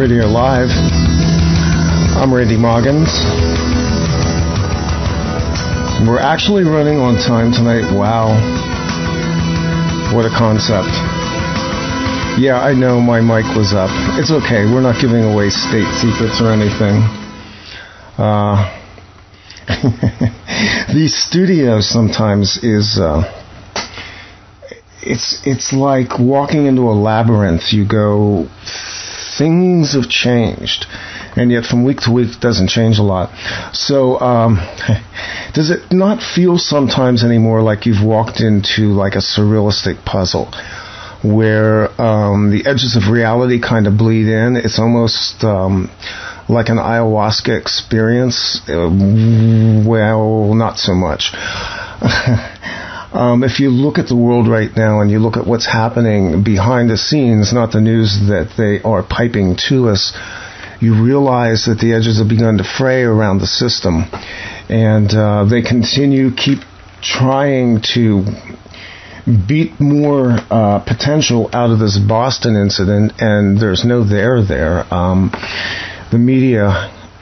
Radio Live. I'm Randy Maugans. We're actually running on time tonight. Wow. What a concept. Yeah, I know my mic was up. It's okay. We're not giving away state secrets or anything. Uh, these studios sometimes is uh, it's it's like walking into a labyrinth. You go, things have changed, and yet from week to week doesn't change a lot. So, um, does it not feel sometimes anymore like you've walked into like a surrealistic puzzle? Where um, the edges of reality kind of bleed in. It's almost um, like an ayahuasca experience. Uh, well, not so much. Um, if you look at the world right now and you look at what's happening behind the scenes, not the news that they are piping to us, you realize that the edges have begun to fray around the system. And uh, they continue, keep trying to beat more uh, potential out of this Boston incident, and there's no there there. Um, the media,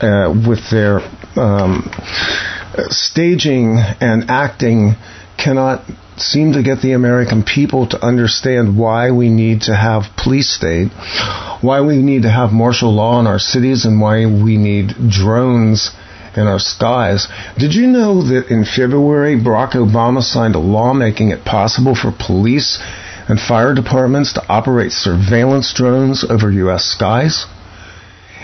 uh, with their um, staging and acting, cannot seem to get the American people to understand why we need to have police state, why we need to have martial law in our cities, and why we need drones in our skies. Did you know that in February, Barack Obama signed a law making it possible for police and fire departments to operate surveillance drones over U.S. skies?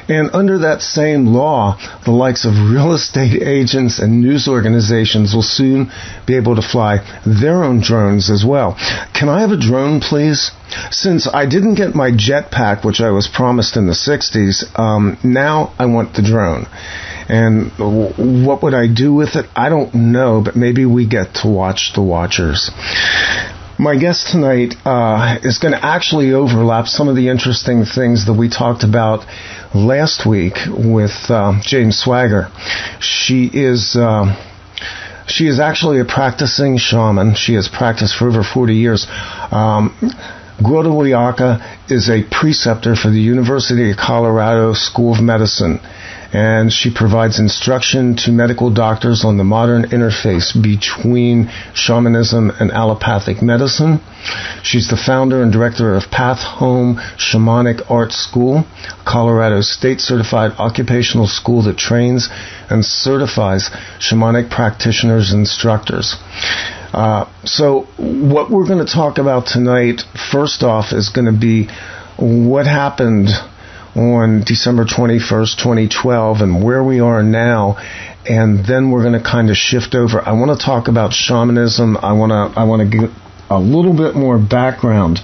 And under that same law, the likes of real estate agents and news organizations will soon be able to fly their own drones as well. Can I have a drone, please? Since I didn't get my jetpack, which I was promised in the 60s, um, now I want the drone. And what would I do with it? I don't know, but maybe we get to watch the Watchers. My guest tonight uh, is going to actually overlap some of the interesting things that we talked about last week with uh, Jane Swagger. She is. Uh, she is actually a practicing shaman. She has practiced for over 40 years. Um, Gwilda Wiyaka is a preceptor for the University of Colorado School of Medicine and she provides instruction to medical doctors on the modern interface between shamanism and allopathic medicine. She's the founder and director of Path Home Shamanic Art School, Colorado state certified occupational school that trains and certifies shamanic practitioners and instructors. Uh, so, what we're going to talk about tonight, first off, is going to be what happened on December 21st, 2012, and where we are now. And then we're going to kind of shift over. I want to talk about shamanism. I want to I want to get a little bit more background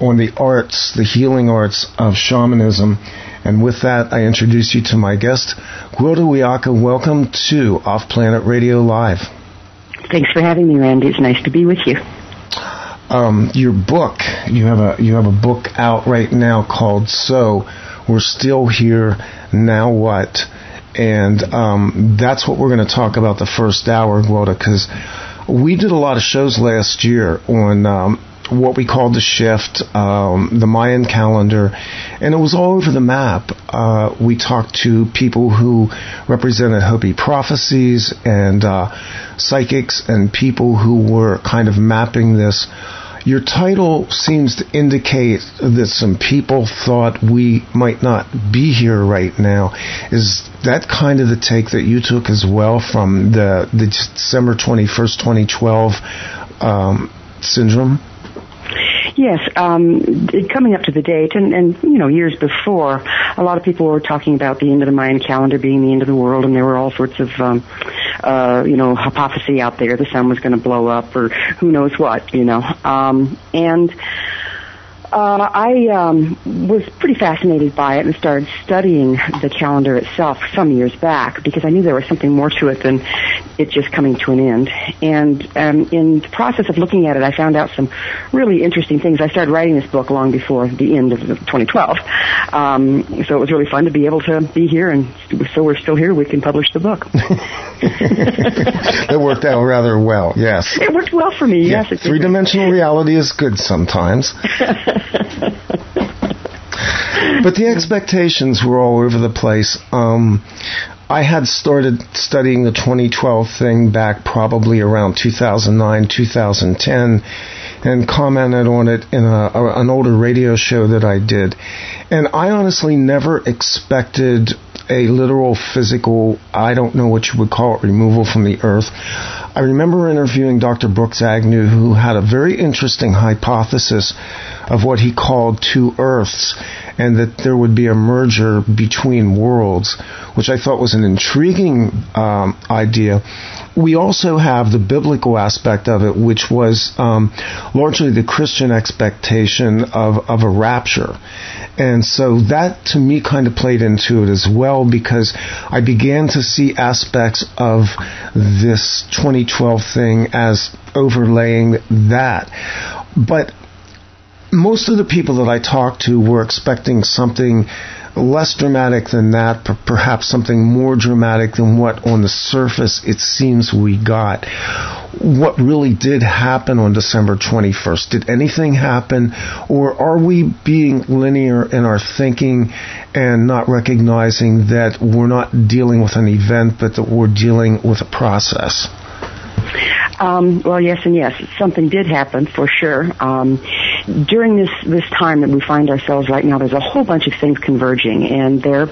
on the arts, the healing arts of shamanism. And with that, I introduce you to my guest, Gwilda Wiyaka. Welcome to Off Planet Radio Live. Thanks for having me, Randy. It's nice to be with you. Um, your book, you have a you have a book out right now called So we're still here. Now what? And um, that's what we're going to talk about the first hour, Gwilda, because we did a lot of shows last year on um, what we called the shift, um, the Mayan calendar, and it was all over the map. Uh, we talked to people who represented Hopi prophecies and uh, psychics and people who were kind of mapping this your title seems to indicate that some people thought we might not be here right now. Is that kind of the take that you took as well from the, the December 21st, 2012 um, syndrome? Yes, um, coming up to the date, and, and you know, years before, a lot of people were talking about the end of the Mayan calendar being the end of the world, and there were all sorts of, um, uh, you know, hypothesis out there. The sun was going to blow up, or who knows what, you know. Um, and uh, I um, was pretty fascinated by it and started studying the calendar itself some years back because I knew there was something more to it than it just coming to an end. And um, in the process of looking at it, I found out some really interesting things. I started writing this book long before the end of 2012, um, so it was really fun to be able to be here, and so we're still here. We can publish the book. it worked out rather well. Yes, it worked well for me. Yeah. Yes, three-dimensional reality is good sometimes. But the expectations were all over the place. Um, I had started studying the 2012 thing back probably around 2009, 2010, and commented on it in a, a, an older radio show that I did. And I honestly never expected a literal physical, I don't know what you would call it, removal from the earth. I remember interviewing Dr. Brooks Agnew, who had a very interesting hypothesis of what he called two earths, and that there would be a merger between worlds, which I thought was an intriguing um, idea. We also have the biblical aspect of it, which was um, largely the Christian expectation of, of a rapture. And so that to me kind of played into it as well because I began to see aspects of this 2012 thing as overlaying that. But most of the people that I talked to were expecting something less dramatic than that, but perhaps something more dramatic than what on the surface it seems we got. What really did happen on December 21st? Did anything happen, or are we being linear in our thinking and not recognizing that we're not dealing with an event, but that we're dealing with a process? Um, well, yes and yes. Something did happen for sure. Um, during this this time that we find ourselves right now, there's a whole bunch of things converging, and they're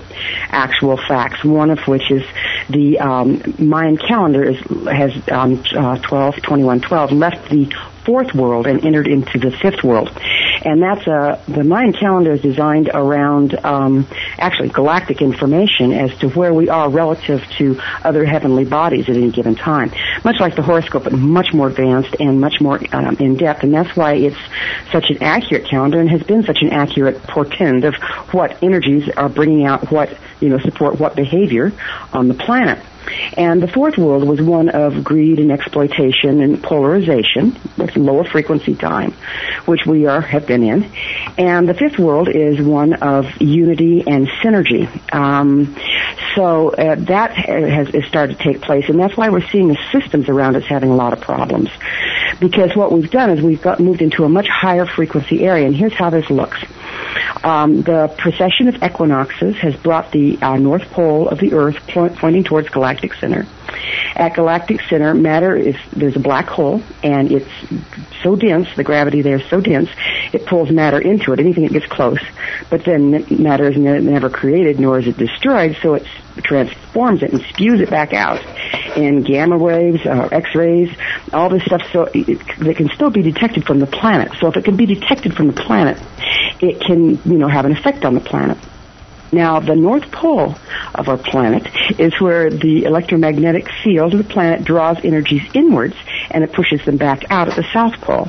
actual facts. One of which is the um, Mayan calendar is, has um, uh, 12, 21, 12 left the fourth world and entered into the fifth world. And that's a, the Mayan calendar is designed around, um, actually galactic information as to where we are relative to other heavenly bodies at any given time. Much like the horoscope, but much more advanced and much more um, in depth. And that's why it's such an accurate calendar and has been such an accurate portend of what energies are bringing out what, you know, support what behavior on the planet. And the fourth world was one of greed and exploitation and polarization with lower frequency time, which we are have been in. And the fifth world is one of unity and synergy. Um, so uh, that has, has started to take place, and that's why we're seeing the systems around us having a lot of problems. Because what we've done is we've got moved into a much higher frequency area, and here's how this looks. Um, the precession of equinoxes has brought the uh, north pole of the Earth point, pointing towards galactic center. At galactic center, matter is there's a black hole, and it's so dense. The gravity there is so dense, it pulls matter into it. Anything that gets close, but then matter is never created, nor is it destroyed. So it transforms it and spews it back out in gamma waves, uh, X-rays, all this stuff. So it, it can still be detected from the planet. So if it can be detected from the planet, it can you know have an effect on the planet. Now, the North Pole of our planet is where the electromagnetic field of the planet draws energies inwards and it pushes them back out at the South Pole.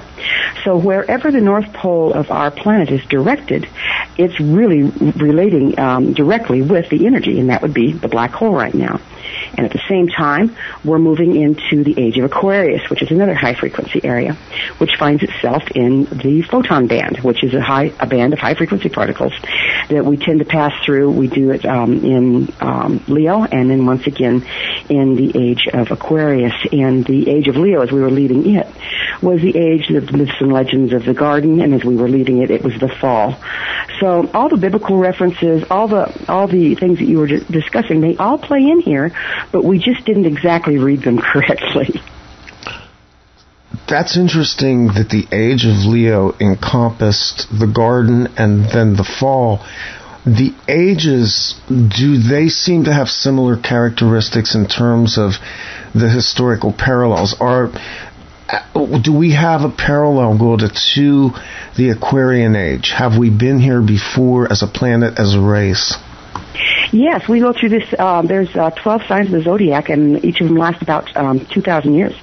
So wherever the North Pole of our planet is directed, it's really relating um, directly with the energy, and that would be the black hole right now. And at the same time, we're moving into the age of Aquarius, which is another high frequency area, which finds itself in the photon band, which is a high a band of high frequency particles that we tend to pass through. We do it um, in um, Leo, and then once again in the age of Aquarius. And the age of Leo, as we were leaving it, was the age of the myths and legends of the garden, and as we were leaving it, it was the fall. So all the biblical references, all the all the things that you were discussing, they all play in here, but we just didn't exactly read them correctly. That's interesting that the age of Leo encompassed the garden and then the fall. The ages, do they seem to have similar characteristics in terms of the historical parallels? Are uh, do we have a parallel Gwilda to the Aquarian age? Have we been here before as a planet, as a race? Yes, we go through this. Um, there's uh, 12 signs of the zodiac, and each of them last about um, 2,000 years.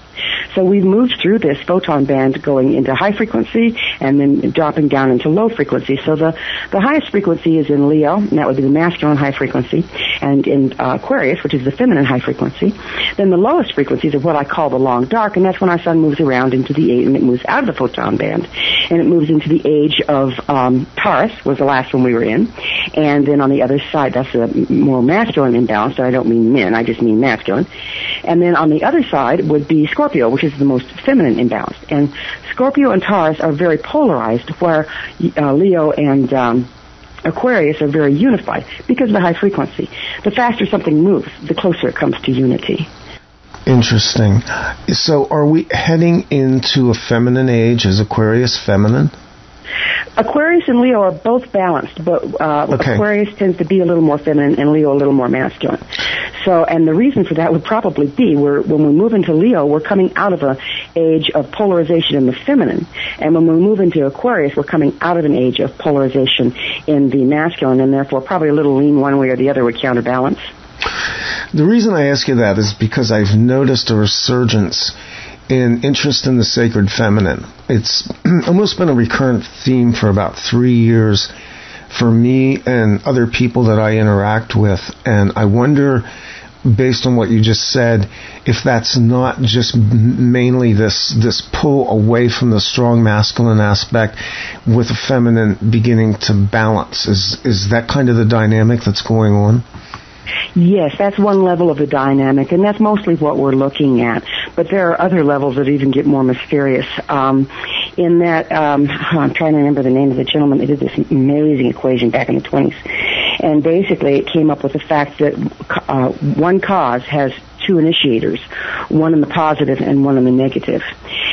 So we've moved through this photon band going into high frequency and then dropping down into low frequency. So the, the highest frequency is in Leo, and that would be the masculine high frequency, and in uh, Aquarius, which is the feminine high frequency. Then the lowest frequencies are what I call the long dark, and that's when our sun moves around into the eight, and it moves out of the photon band, and it moves into the age of um, Taurus, was the last one we were in. And then on the other side, that's a more masculine imbalance, I don't mean men, I just mean masculine. And then on the other side would be Scorpio, which is the most feminine imbalance. And Scorpio and Taurus are very polarized, where uh, Leo and um, Aquarius are very unified because of the high frequency. The faster something moves, the closer it comes to unity. Interesting. So, are we heading into a feminine age? Is Aquarius feminine? Aquarius and Leo are both balanced, but uh, okay. Aquarius tends to be a little more feminine and Leo a little more masculine. So, and the reason for that would probably be we're, when we move into Leo, we're coming out of an age of polarization in the feminine, and when we move into Aquarius, we're coming out of an age of polarization in the masculine, and therefore probably a little lean one way or the other would counterbalance. The reason I ask you that is because I've noticed a resurgence in interest in the sacred feminine. It's almost been a recurrent theme for about three years for me and other people that I interact with. And I wonder, based on what you just said, if that's not just mainly this, this pull away from the strong masculine aspect with the feminine beginning to balance. Is, is that kind of the dynamic that's going on? Yes, that's one level of the dynamic, and that's mostly what we're looking at. But there are other levels that even get more mysterious. Um, in that, um, I'm trying to remember the name of the gentleman that did this amazing equation back in the 20s, and basically it came up with the fact that uh, one cause has two initiators, one in the positive and one in the negative.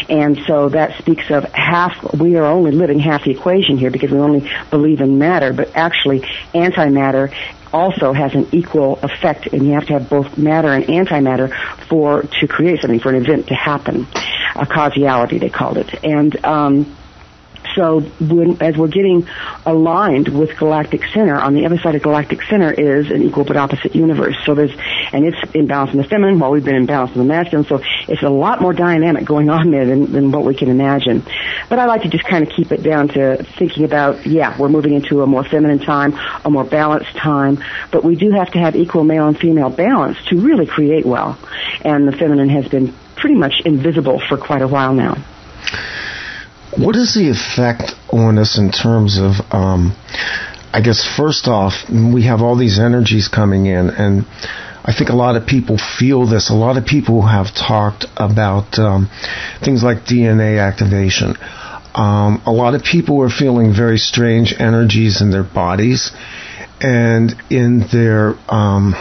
And so that speaks of half, we are only living half the equation here because we only believe in matter, but actually antimatter also has an equal effect, and you have to have both matter and antimatter for to create something for an event to happen. A causality, they called it, and um, so when, as we're getting aligned with galactic center, on the other side of galactic center is an equal but opposite universe. So there's, and it's in balance in the feminine while we've been in balance in the masculine. So it's a lot more dynamic going on there than, than what we can imagine. But I like to just kind of keep it down to thinking about, yeah, we're moving into a more feminine time, a more balanced time, but we do have to have equal male and female balance to really create well. And the feminine has been pretty much invisible for quite a while now. What is the effect on us in terms of, um, I guess, first off, we have all these energies coming in, and I think a lot of people feel this. A lot of people have talked about um, things like DNA activation. Um, a lot of people are feeling very strange energies in their bodies and in their um,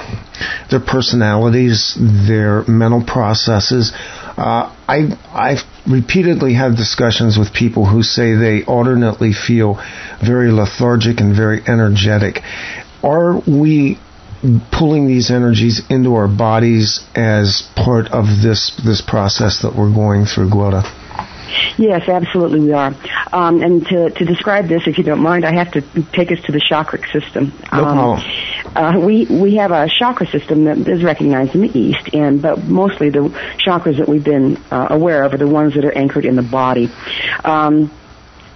their personalities, their mental processes. Uh, I I've repeatedly had discussions with people who say they alternately feel very lethargic and very energetic. Are we pulling these energies into our bodies as part of this this process that we're going through, Gwilda? Yes, absolutely we are. Um, and to, to describe this, if you don't mind, I have to take us to the chakra system. No um, problem. Uh, we we have a chakra system that is recognized in the East, and but mostly the chakras that we've been uh, aware of are the ones that are anchored in the body. Um,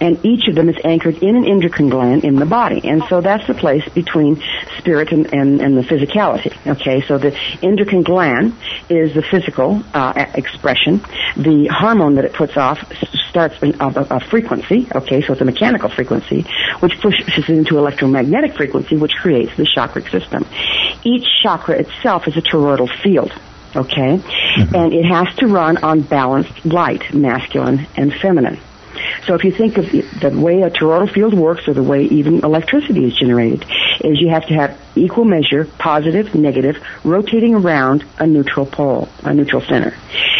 and each of them is anchored in an endocrine gland in the body. And so that's the place between spirit and, and, and the physicality. Okay, so the endocrine gland is the physical uh, expression. The hormone that it puts off starts a, a, a frequency. Okay, so it's a mechanical frequency, which pushes into electromagnetic frequency, which creates the chakra system. Each chakra itself is a toroidal field okay? Mm-hmm. And it has to run on balanced light, masculine and feminine. So if you think of the way a toroidal field works or the way even electricity is generated, is you have to have equal measure, positive, negative, rotating around a neutral pole, a neutral center.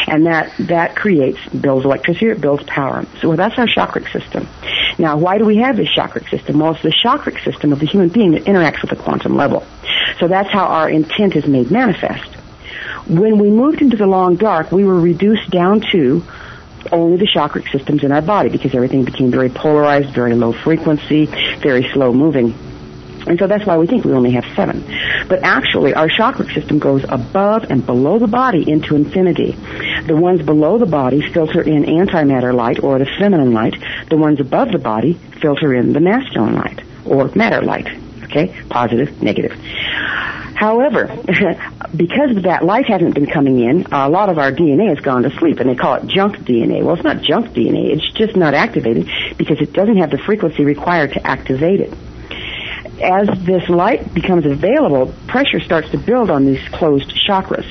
And that, that creates, builds electricity, it builds power. So well, that's our chakra system. Now, why do we have this chakra system? Well, it's the chakra system of the human being that interacts with the quantum level. So that's how our intent is made manifest. When we moved into the long dark, we were reduced down to only the chakra systems in our body because everything became very polarized, very low frequency, very slow moving. And so that's why we think we only have seven. But actually, our chakra system goes above and below the body into infinity. The ones below the body filter in antimatter light or the feminine light. The ones above the body filter in the masculine light or matter light. Okay? Positive, negative. However, because that light hasn't been coming in, a lot of our DNA has gone to sleep, and they call it junk DNA. Well, it's not junk DNA. It's just not activated because it doesn't have the frequency required to activate it. As this light becomes available, pressure starts to build on these closed chakras.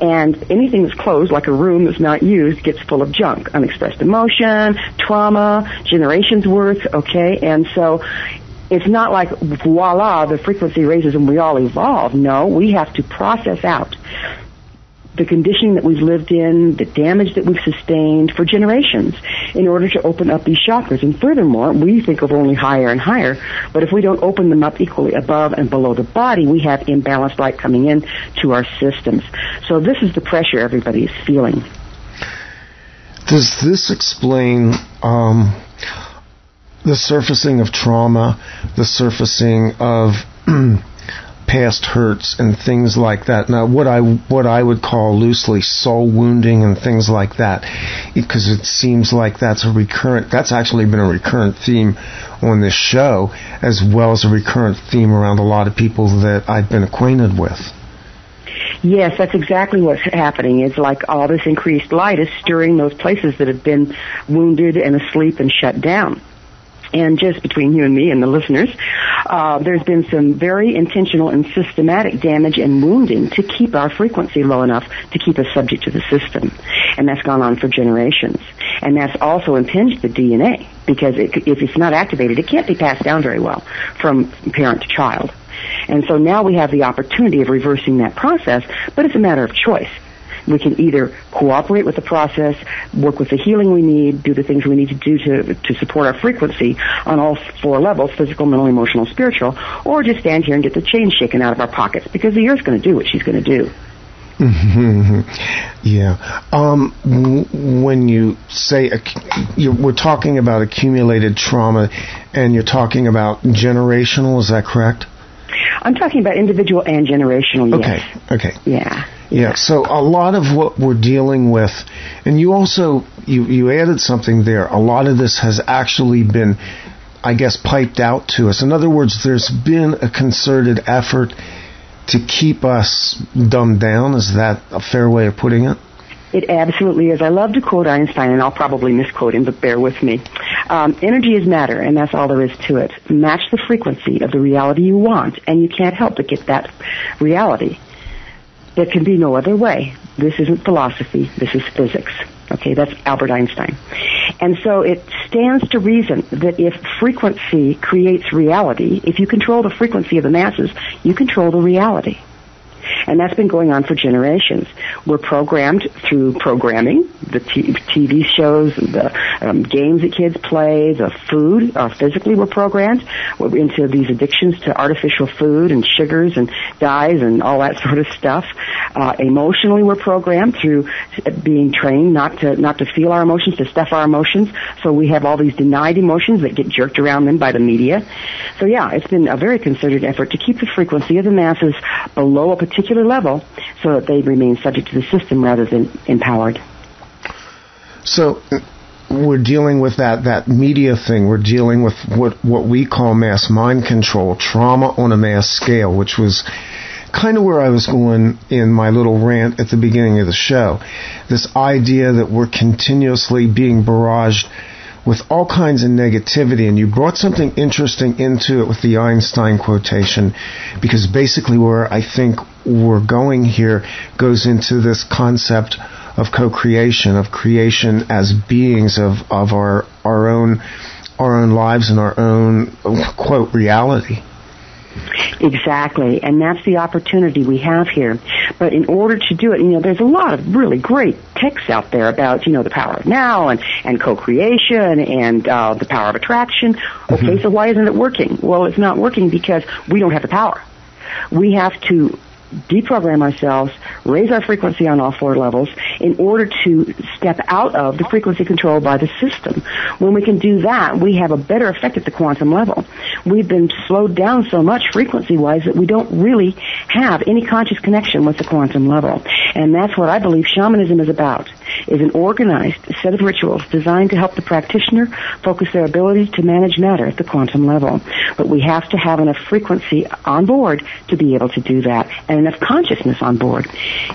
And anything that's closed, like a room that's not used, gets full of junk, unexpressed emotion, trauma, generations worth, okay? And so It's not like voila, the frequency raises and we all evolve. No, we have to process out the conditioning that we've lived in, the damage that we've sustained for generations in order to open up these chakras. And furthermore, we think of only higher and higher, but if we don't open them up equally above and below the body, we have imbalanced light coming in to our systems. So this is the pressure everybody is feeling. Does this explain um, the surfacing of trauma, the surfacing of past hurts and things like that. Now, what I what I would call loosely soul wounding and things like that, because it seems like that's a recurrent. That's actually been a recurrent theme on this show, as well as a recurrent theme around a lot of people that I've been acquainted with. Yes, that's exactly what's happening. It's like all this increased light is stirring those places that have been wounded and asleep and shut down and just between you and me and the listeners, uh, there's been some very intentional and systematic damage and wounding to keep our frequency low enough to keep us subject to the system. And that's gone on for generations. And that's also impinged the DNA because it, if it's not activated, it can't be passed down very well from parent to child. And so now we have the opportunity of reversing that process, but it's a matter of choice we can either cooperate with the process, work with the healing we need, do the things we need to do to, to support our frequency on all four levels, physical, mental, emotional, spiritual, or just stand here and get the change shaken out of our pockets because the earth's going to do what she's going to do. Yeah. Um, w- when you say ac- we're talking about accumulated trauma, and you're talking about generational, is that correct? I'm talking about individual and generational. Okay. Okay. Yeah. Yeah, so a lot of what we're dealing with, and you also you you added something there. A lot of this has actually been, I guess, piped out to us. In other words, there's been a concerted effort to keep us dumbed down. Is that a fair way of putting it? It absolutely is. I love to quote Einstein, and I'll probably misquote him, but bear with me. Um, energy is matter, and that's all there is to it. Match the frequency of the reality you want, and you can't help but get that reality. There can be no other way. This isn't philosophy. This is physics. Okay, that's Albert Einstein. And so it stands to reason that if frequency creates reality, if you control the frequency of the masses, you control the reality. And that's been going on for generations. We're programmed through programming, the t- TV shows, the um, games that kids play, the food, uh, physically we're programmed. We're into these addictions to artificial food and sugars and dyes and all that sort of stuff. Uh, emotionally we're programmed through being trained not to, not to feel our emotions, to stuff our emotions. So we have all these denied emotions that get jerked around then by the media. So yeah, it's been a very concerted effort to keep the frequency of the masses below a particular level so that they remain subject to the system rather than empowered. So we're dealing with that, that media thing. We're dealing with what, what we call mass mind control, trauma on a mass scale, which was kind of where I was going in my little rant at the beginning of the show. This idea that we're continuously being barraged with all kinds of negativity, and you brought something interesting into it with the Einstein quotation, because basically where I think we're going here goes into this concept of co-creation, of creation as beings of, of our, our own, our own lives and our own, quote, reality. Exactly, and that's the opportunity we have here. But in order to do it, you know, there's a lot of really great texts out there about, you know, the power of now and, and co-creation and uh, the power of attraction. Okay, mm-hmm. so why isn't it working? Well, it's not working because we don't have the power. We have to deprogram ourselves, raise our frequency on all four levels in order to step out of the frequency control by the system. When we can do that, we have a better effect at the quantum level. We've been slowed down so much frequency-wise that we don't really have any conscious connection with the quantum level. And that's what I believe shamanism is about, is an organized set of rituals designed to help the practitioner focus their ability to manage matter at the quantum level. But we have to have enough frequency on board to be able to do that. And enough consciousness on board.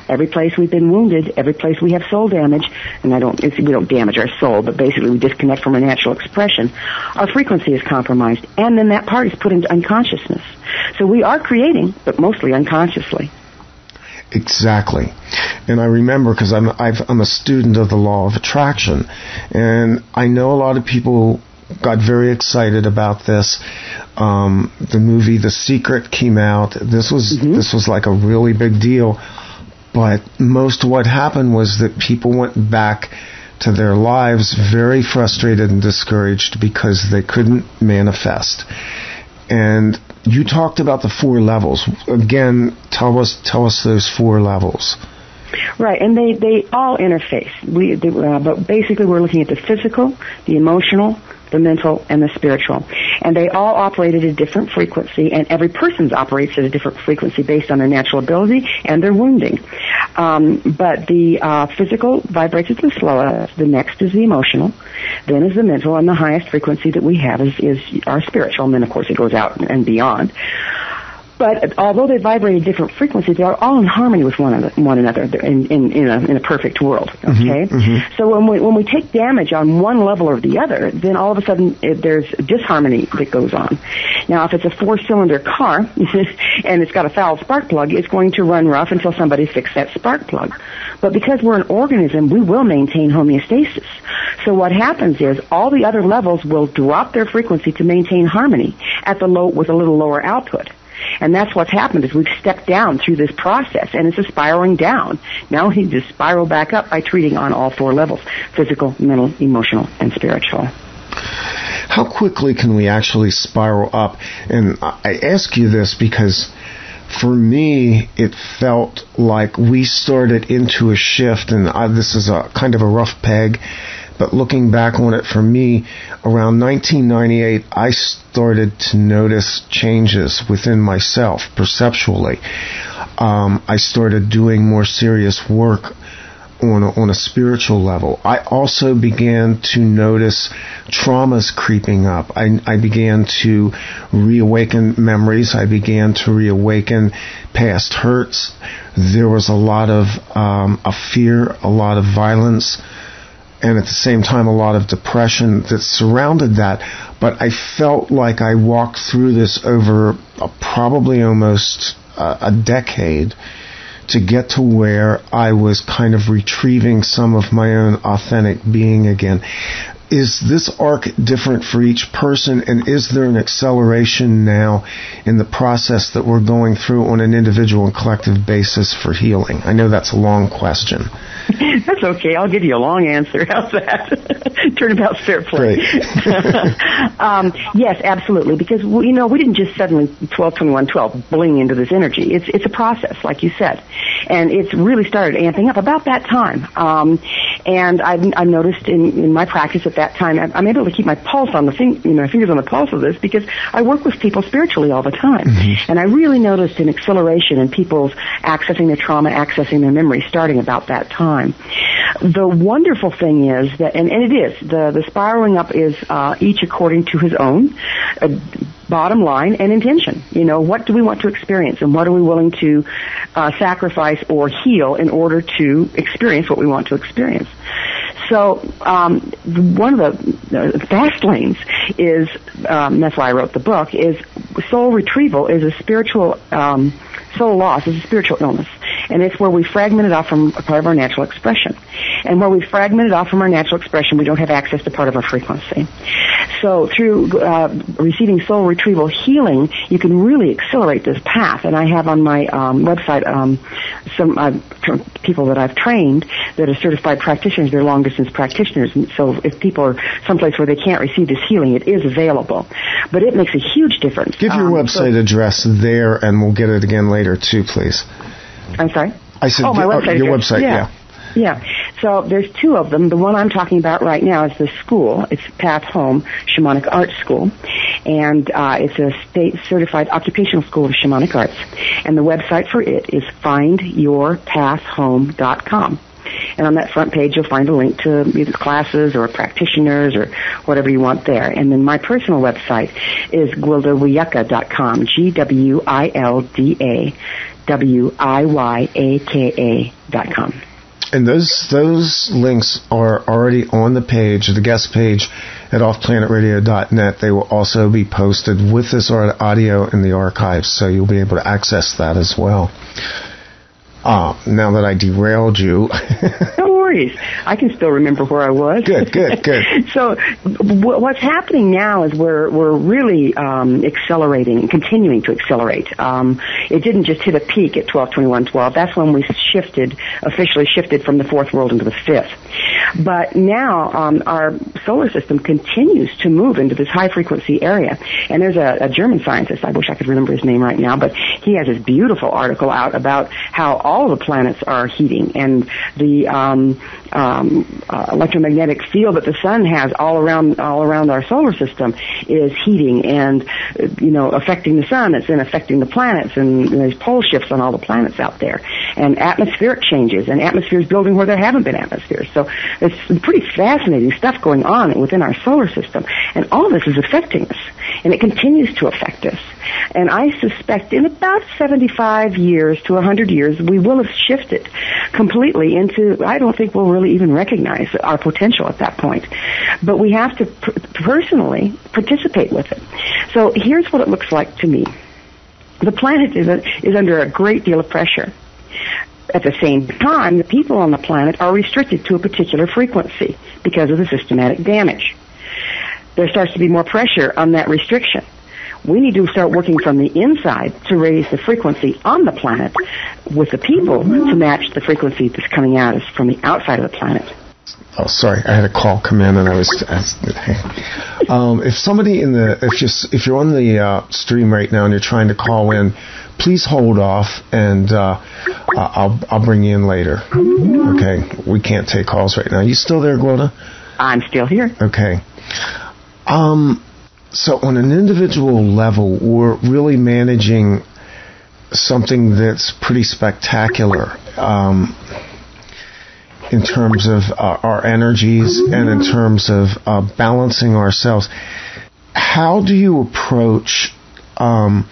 Every place we've been wounded, every place we have soul damage, and I don't, we don't damage our soul, but basically we disconnect from our natural expression, our frequency is compromised, and then that part is put into unconsciousness. So we are creating, but mostly unconsciously. Exactly. And I remember because I'm, i am a student of the law of attraction, and I know a lot of people got very excited about this. Um, the movie The Secret came out. This was mm-hmm. this was like a really big deal. But most of what happened was that people went back to their lives very frustrated and discouraged because they couldn't manifest. And you talked about the four levels. Again, tell us tell us those four levels. Right, and they they all interface. We, they, uh, but basically, we're looking at the physical, the emotional, the mental, and the spiritual. And they all operate at a different frequency, and every person's operates at a different frequency based on their natural ability and their wounding. Um, but the uh, physical vibrates at the slowest. The next is the emotional. Then is the mental, and the highest frequency that we have is, is our spiritual. And then, of course, it goes out and beyond. But although they vibrate at different frequencies, they are all in harmony with one another, one another in, in, in, a, in a perfect world. Mm-hmm, okay, mm-hmm, mm-hmm. so when we when we take damage on one level or the other, then all of a sudden it, there's disharmony that goes on. Now, if it's a four-cylinder car and it's got a foul spark plug, it's going to run rough until somebody fixes that spark plug. But because we're an organism, we will maintain homeostasis. So what happens is all the other levels will drop their frequency to maintain harmony at the low with a little lower output. And that's what's happened is we've stepped down through this process and it's a spiraling down. Now we need to spiral back up by treating on all four levels, physical, mental, emotional, and spiritual. How quickly can we actually spiral up? And I ask you this because for me, it felt like we started into a shift, and I, this is a kind of a rough peg, but looking back on it for me, around 1998, I started to notice changes within myself perceptually. Um, I started doing more serious work on a, on a spiritual level. I also began to notice traumas creeping up. I, I began to reawaken memories. I began to reawaken past hurts. There was a lot of um, a fear, a lot of violence and at the same time a lot of depression that surrounded that. But I felt like I walked through this over a, probably almost a, a decade to get to where I was kind of retrieving some of my own authentic being again is this arc different for each person and is there an acceleration now in the process that we're going through on an individual and collective basis for healing? I know that's a long question. That's okay. I'll give you a long answer. How's that? Turnabout's fair play. um, yes, absolutely. Because we, you know we didn't just suddenly 12, 21, 12 bling into this energy. It's it's a process, like you said, and it's really started amping up about that time. Um, and I've, I've noticed in, in my practice at that time, I'm able to keep my pulse on the fing- you know, my fingers on the pulse of this because I work with people spiritually all the time, mm-hmm. and I really noticed an acceleration in people's accessing their trauma, accessing their memory, starting about that time. The wonderful thing is that, and, and it is the the spiraling up is uh, each according to his own. Uh, bottom line and intention. You know, what do we want to experience and what are we willing to uh, sacrifice or heal in order to experience what we want to experience? So um, one of the fast lanes is, um, that's why I wrote the book, is soul retrieval is a spiritual um, soul loss is a spiritual illness, and it's where we fragment it off from a part of our natural expression. And where we fragment it off from our natural expression, we don't have access to part of our frequency. So through uh, receiving soul retrieval healing, you can really accelerate this path. And I have on my um, website um, some uh, people that I've trained that are certified practitioners. They're long distance practitioners. And so if people are someplace where they can't receive this healing, it is available. But it makes a huge difference. Give your um, website so, address there, and we'll get it again later too, please. I'm sorry. I said oh, my website. your website. yeah. yeah. Yeah. So there's two of them. The one I'm talking about right now is the school. It's Path Home Shamanic Arts School. And uh, it's a state certified occupational school of shamanic arts. And the website for it is findyourpathhome.com. And on that front page, you'll find a link to either classes or practitioners or whatever you want there. And then my personal website is gwilda G-W-I-L-D-A W-I-Y-A-K-A dot com. And those those links are already on the page, the guest page at offplanetradio.net. They will also be posted with this audio in the archives, so you'll be able to access that as well. Uh, now that I derailed you. no worries. I can still remember where I was. Good, good, good. so, w- what's happening now is we're we're really um, accelerating, continuing to accelerate. Um, it didn't just hit a peak at 12, 21, 12. That's when we shifted, officially shifted from the fourth world into the fifth. But now um, our solar system continues to move into this high frequency area. And there's a, a German scientist, I wish I could remember his name right now, but he has this beautiful article out about how all the planets are heating and the um, um, uh, electromagnetic field that the sun has all around all around our solar system is heating and you know affecting the sun. It's then affecting the planets, and there's pole shifts on all the planets out there, and atmospheric changes, and atmospheres building where there haven't been atmospheres. So it's pretty fascinating stuff going on within our solar system, and all this is affecting us, and it continues to affect us. And I suspect in about 75 years to 100 years, we will have shifted completely into, I don't think we'll really even recognize our potential at that point. But we have to personally participate with it. So here's what it looks like to me. The planet is, a, is under a great deal of pressure. At the same time, the people on the planet are restricted to a particular frequency because of the systematic damage. There starts to be more pressure on that restriction we need to start working from the inside to raise the frequency on the planet with the people to match the frequency that's coming out from the outside of the planet. Oh, sorry, I had a call come in, and I was. Um, if somebody in the if you if you're on the uh, stream right now and you're trying to call in, please hold off, and uh, I'll I'll bring you in later. Okay, we can't take calls right now. You still there, Gwilda? I'm still here. Okay. Um, so on an individual level, we're really managing something that's pretty spectacular um, in terms of uh, our energies and in terms of uh, balancing ourselves. How do you approach um,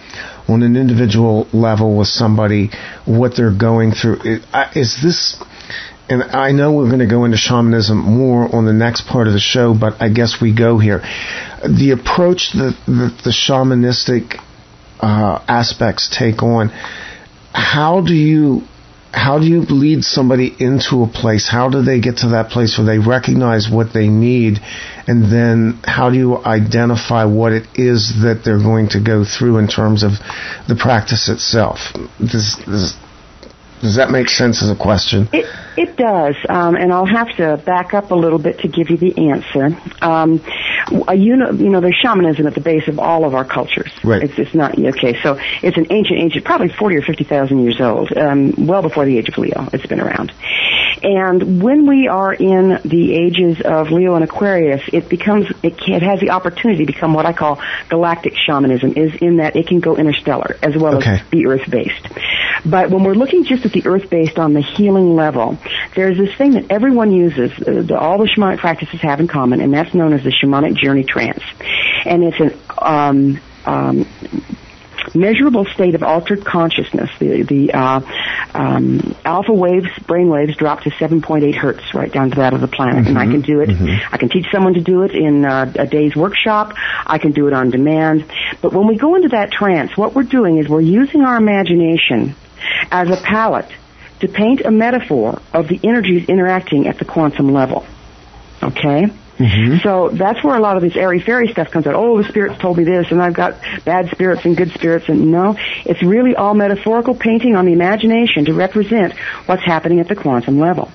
on an individual level with somebody what they're going through? Is this and I know we're going to go into shamanism more on the next part of the show, but I guess we go here. The approach that, that the shamanistic uh, aspects take on, how do you how do you lead somebody into a place? How do they get to that place where they recognize what they need? And then how do you identify what it is that they're going to go through in terms of the practice itself? This, this, does that make sense as a question? It, it does, um, and I'll have to back up a little bit to give you the answer. Um, you know, you know, there's shamanism at the base of all of our cultures. Right. It's, it's not okay. So it's an ancient, ancient, probably forty or fifty thousand years old, um, well before the age of Leo. It's been around. And when we are in the ages of Leo and Aquarius, it becomes, it, can, it has the opportunity to become what I call galactic shamanism, is in that it can go interstellar as well okay. as be earth-based. But when we're looking just at the earth-based on the healing level, there's this thing that everyone uses, uh, the, all the shamanic practices have in common, and that's known as the shamanic journey trance. And it's an, um, um, measurable state of altered consciousness. The, the uh, um, alpha waves, brain waves, drop to 7.8 hertz, right down to that of the planet. Mm-hmm. And I can do it. Mm-hmm. I can teach someone to do it in uh, a day's workshop. I can do it on demand. But when we go into that trance, what we're doing is we're using our imagination as a palette to paint a metaphor of the energies interacting at the quantum level. Okay? Mm-hmm. So that's where a lot of this airy fairy stuff comes out. Oh, the spirits told me this, and I've got bad spirits and good spirits, and no, it's really all metaphorical painting on the imagination to represent what's happening at the quantum level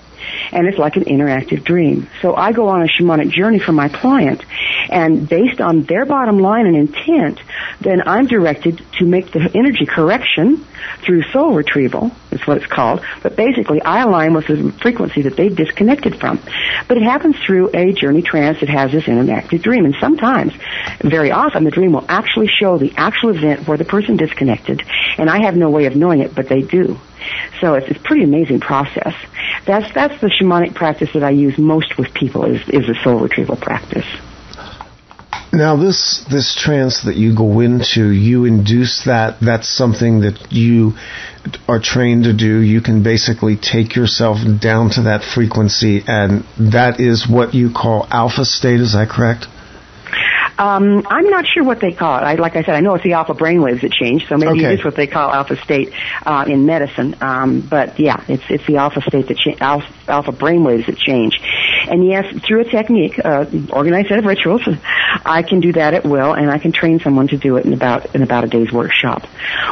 and it's like an interactive dream. So I go on a shamanic journey for my client, and based on their bottom line and intent, then I'm directed to make the energy correction through soul retrieval, is what it's called, but basically I align with the frequency that they've disconnected from. But it happens through a journey trance that has this interactive dream, and sometimes, very often, the dream will actually show the actual event where the person disconnected, and I have no way of knowing it, but they do. So it's, it's a pretty amazing process. That's that's the shamanic practice that I use most with people is is a soul retrieval practice. Now this this trance that you go into, you induce that. That's something that you are trained to do. You can basically take yourself down to that frequency, and that is what you call alpha state. Is that correct? Um, I'm not sure what they call it. I, like I said, I know it's the alpha brainwaves that change, so maybe Okay. it is what they call alpha state uh, in medicine. Um, but yeah, it's it's the alpha state that cha- alpha, alpha brainwaves that change. And yes, through a technique, uh, organized set of rituals, I can do that at will, and I can train someone to do it in about in about a day's workshop.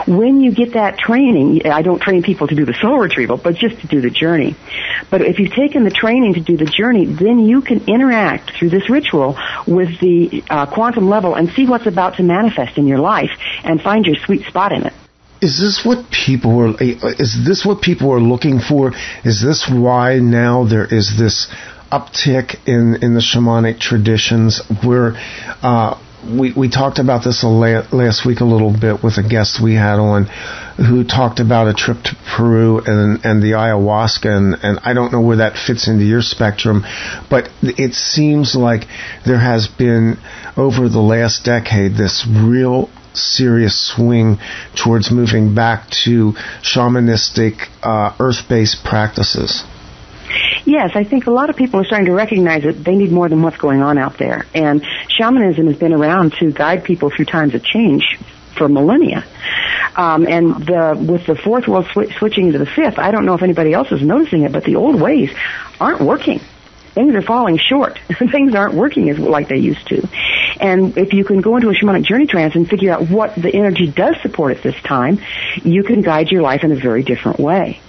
When you get that training, I don't train people to do the soul retrieval, but just to do the journey. But if you've taken the training to do the journey, then you can interact through this ritual with the uh, quantum level and see what's about to manifest in your life and find your sweet spot in it. Is this what people are? Is this what people are looking for? Is this why now there is this uptick in in the shamanic traditions? Where uh, we we talked about this last week a little bit with a guest we had on, who talked about a trip to Peru and and the ayahuasca, and and I don't know where that fits into your spectrum, but it seems like there has been over the last decade this real serious swing towards moving back to shamanistic, uh, earth-based practices. Yes, I think a lot of people are starting to recognize that they need more than what's going on out there. And shamanism has been around to guide people through times of change for millennia. Um, and the, with the fourth world sw- switching to the fifth, I don't know if anybody else is noticing it, but the old ways aren't working. Things are falling short. Things aren't working as like they used to. And if you can go into a shamanic journey trance and figure out what the energy does support at this time, you can guide your life in a very different way.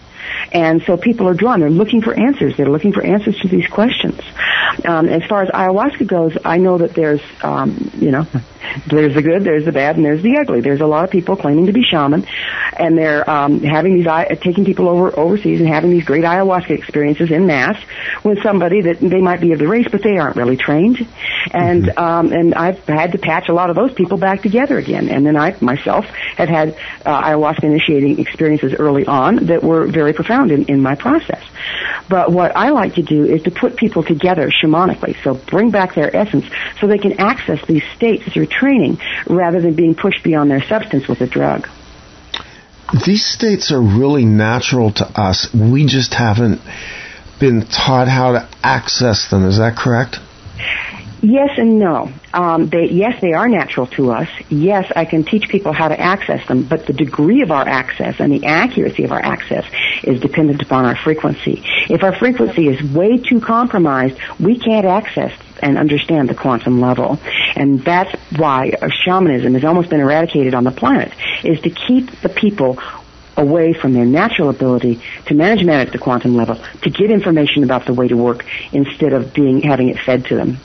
And so people are drawn. They're looking for answers. They're looking for answers to these questions. Um, as far as ayahuasca goes, I know that there's, um, you know, there's the good, there's the bad, and there's the ugly. There's a lot of people claiming to be shaman, and they're um, having these, taking people over overseas and having these great ayahuasca experiences in mass with somebody that they might be of the race, but they aren't really trained. And um, and I've had to patch a lot of those people back together again. And then I myself have had uh, ayahuasca initiating experiences early on that were very profound in, in my process. But what I like to do is to put people together shamanically, so bring back their essence so they can access these states through training rather than being pushed beyond their substance with a drug. These states are really natural to us. We just haven't been taught how to access them. Is that correct? Yes and no. Um, they, yes, they are natural to us. Yes, I can teach people how to access them, but the degree of our access and the accuracy of our access is dependent upon our frequency. If our frequency is way too compromised, we can't access and understand the quantum level. And that's why shamanism has almost been eradicated on the planet, is to keep the people away from their natural ability to manage matter at the quantum level, to get information about the way to work instead of being having it fed to them.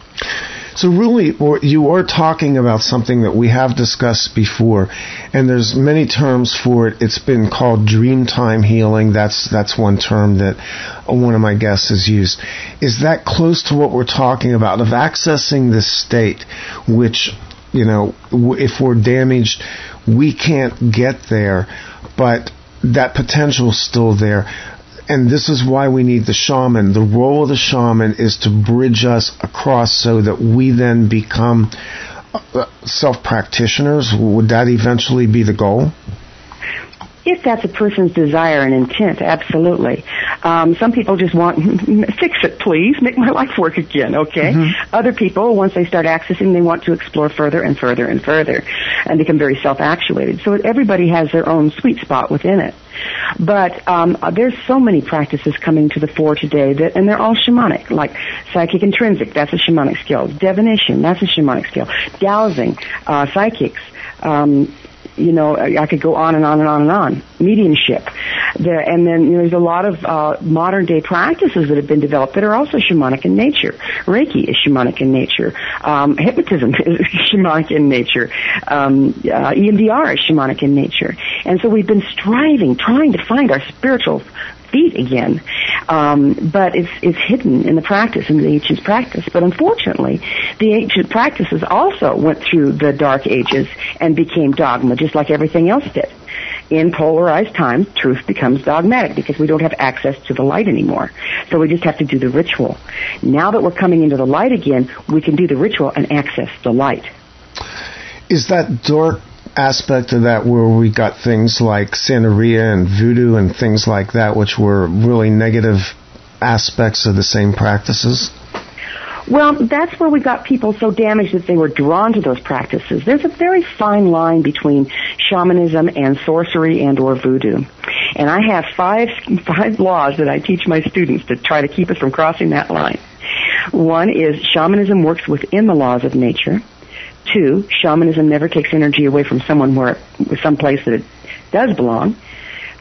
So really, you are talking about something that we have discussed before, and there's many terms for it. It's been called dreamtime healing. That's that's one term that one of my guests has used. Is that close to what we're talking about of accessing this state, which you know, if we're damaged, we can't get there, but that potential's still there and this is why we need the shaman. The role of the shaman is to bridge us across so that we then become uh, self practitioners. Would that eventually be the goal? If that's a person's desire and intent, absolutely. Um, some people just want, fix it please, make my life work again, okay? Other people, once they start accessing, they want to explore further and further and further and become very self-actuated. So everybody has their own sweet spot within it. But um, there's so many practices coming to the fore today that, and they're all shamanic, like psychic intrinsic, that's a shamanic skill. Divination, that's a shamanic skill. Dowsing, uh, psychics, um, you know, I could go on and on and on and on. Mediumship, there, and then you know, there's a lot of uh, modern day practices that have been developed that are also shamanic in nature. Reiki is shamanic in nature. Um, hypnotism is shamanic in nature. Um, uh, EMDR is shamanic in nature. And so we've been striving, trying to find our spiritual feet again. Um, but it's it's hidden in the practice, in the ancient practice. But unfortunately, the ancient practices also went through the dark ages and became dogma, just like everything else did. In polarized times, truth becomes dogmatic because we don't have access to the light anymore. So we just have to do the ritual. Now that we're coming into the light again, we can do the ritual and access the light. Is that dark aspect of that where we got things like Santeria and voodoo and things like that, which were really negative aspects of the same practices? Well, that's where we got people so damaged that they were drawn to those practices. There's a very fine line between shamanism and sorcery and or voodoo. And I have five, five laws that I teach my students to try to keep us from crossing that line. One is shamanism works within the laws of nature. Two, shamanism never takes energy away from someone where, some place that it does belong.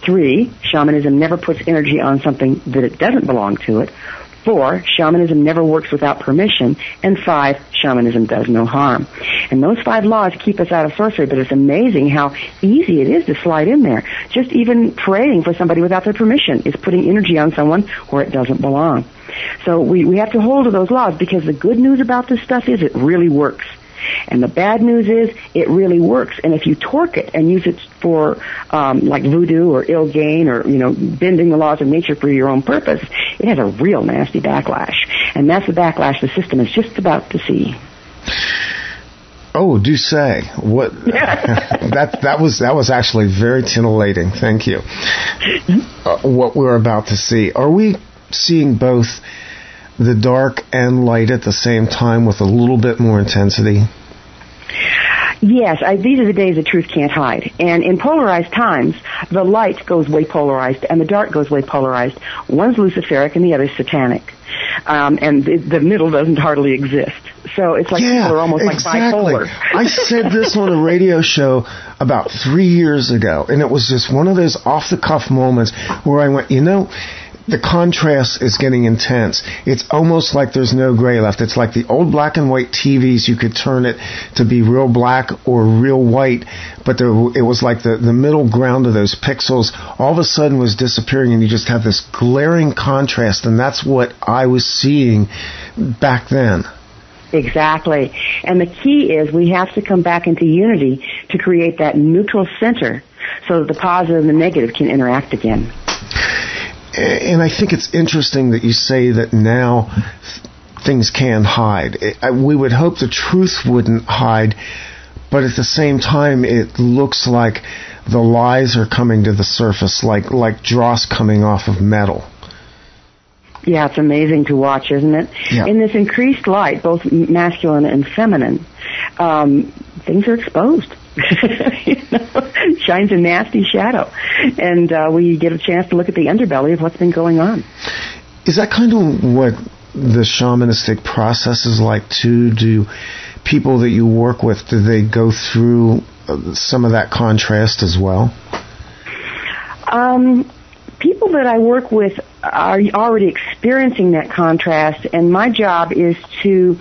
Three, shamanism never puts energy on something that it doesn't belong to it. Four, shamanism never works without permission. And five, shamanism does no harm. And those five laws keep us out of sorcery, but it's amazing how easy it is to slide in there. Just even praying for somebody without their permission is putting energy on someone where it doesn't belong. So we, we have to hold to those laws because the good news about this stuff is it really works. And the bad news is it really works. And if you torque it and use it for um, like voodoo or ill gain or you know bending the laws of nature for your own purpose, it has a real nasty backlash. And that's the backlash the system is just about to see. Oh, do say what that that was that was actually very titillating. Thank you. Uh, what we're about to see. Are we seeing both the dark and light at the same time with a little bit more intensity? Yes, I, these are the days the truth can't hide. And in polarized times, the light goes way polarized and the dark goes way polarized. One's Luciferic and the other's satanic. Um, and the, the middle doesn't hardly exist. So it's like yeah, people are almost exactly. like bipolar. I said this on a radio show about three years ago, and it was just one of those off the cuff moments where I went, you know, the contrast is getting intense. It's almost like there's no gray left. It's like the old black and white TVs. You could turn it to be real black or real white, but there, it was like the, the middle ground of those pixels all of a sudden was disappearing and you just have this glaring contrast and that's what I was seeing back then. Exactly. And the key is we have to come back into unity to create that neutral center so that the positive and the negative can interact again and I think it's interesting that you say that now things can hide. we would hope the truth wouldn't hide, but at the same time, it looks like the lies are coming to the surface, like like dross coming off of metal. Yeah, it's amazing to watch, isn't it? Yeah. In this increased light, both masculine and feminine, um, things are exposed. You know, shines a nasty shadow, and uh, we get a chance to look at the underbelly of what's been going on. Is that kind of what the shamanistic process is like too? Do people that you work with do they go through uh, some of that contrast as well? Um, people that I work with are already experiencing that contrast, and my job is to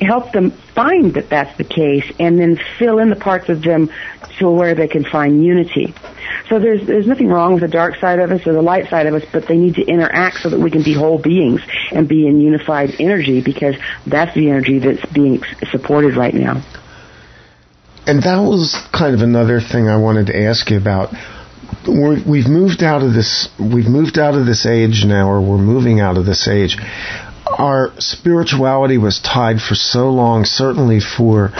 help them find that that's the case and then fill in the parts of them to where they can find unity. So there's there's nothing wrong with the dark side of us or the light side of us, but they need to interact so that we can be whole beings and be in unified energy because that's the energy that's being supported right now. And that was kind of another thing I wanted to ask you about. we have moved out of this. We've moved out of this age now, or we're moving out of this age our spirituality was tied for so long, certainly for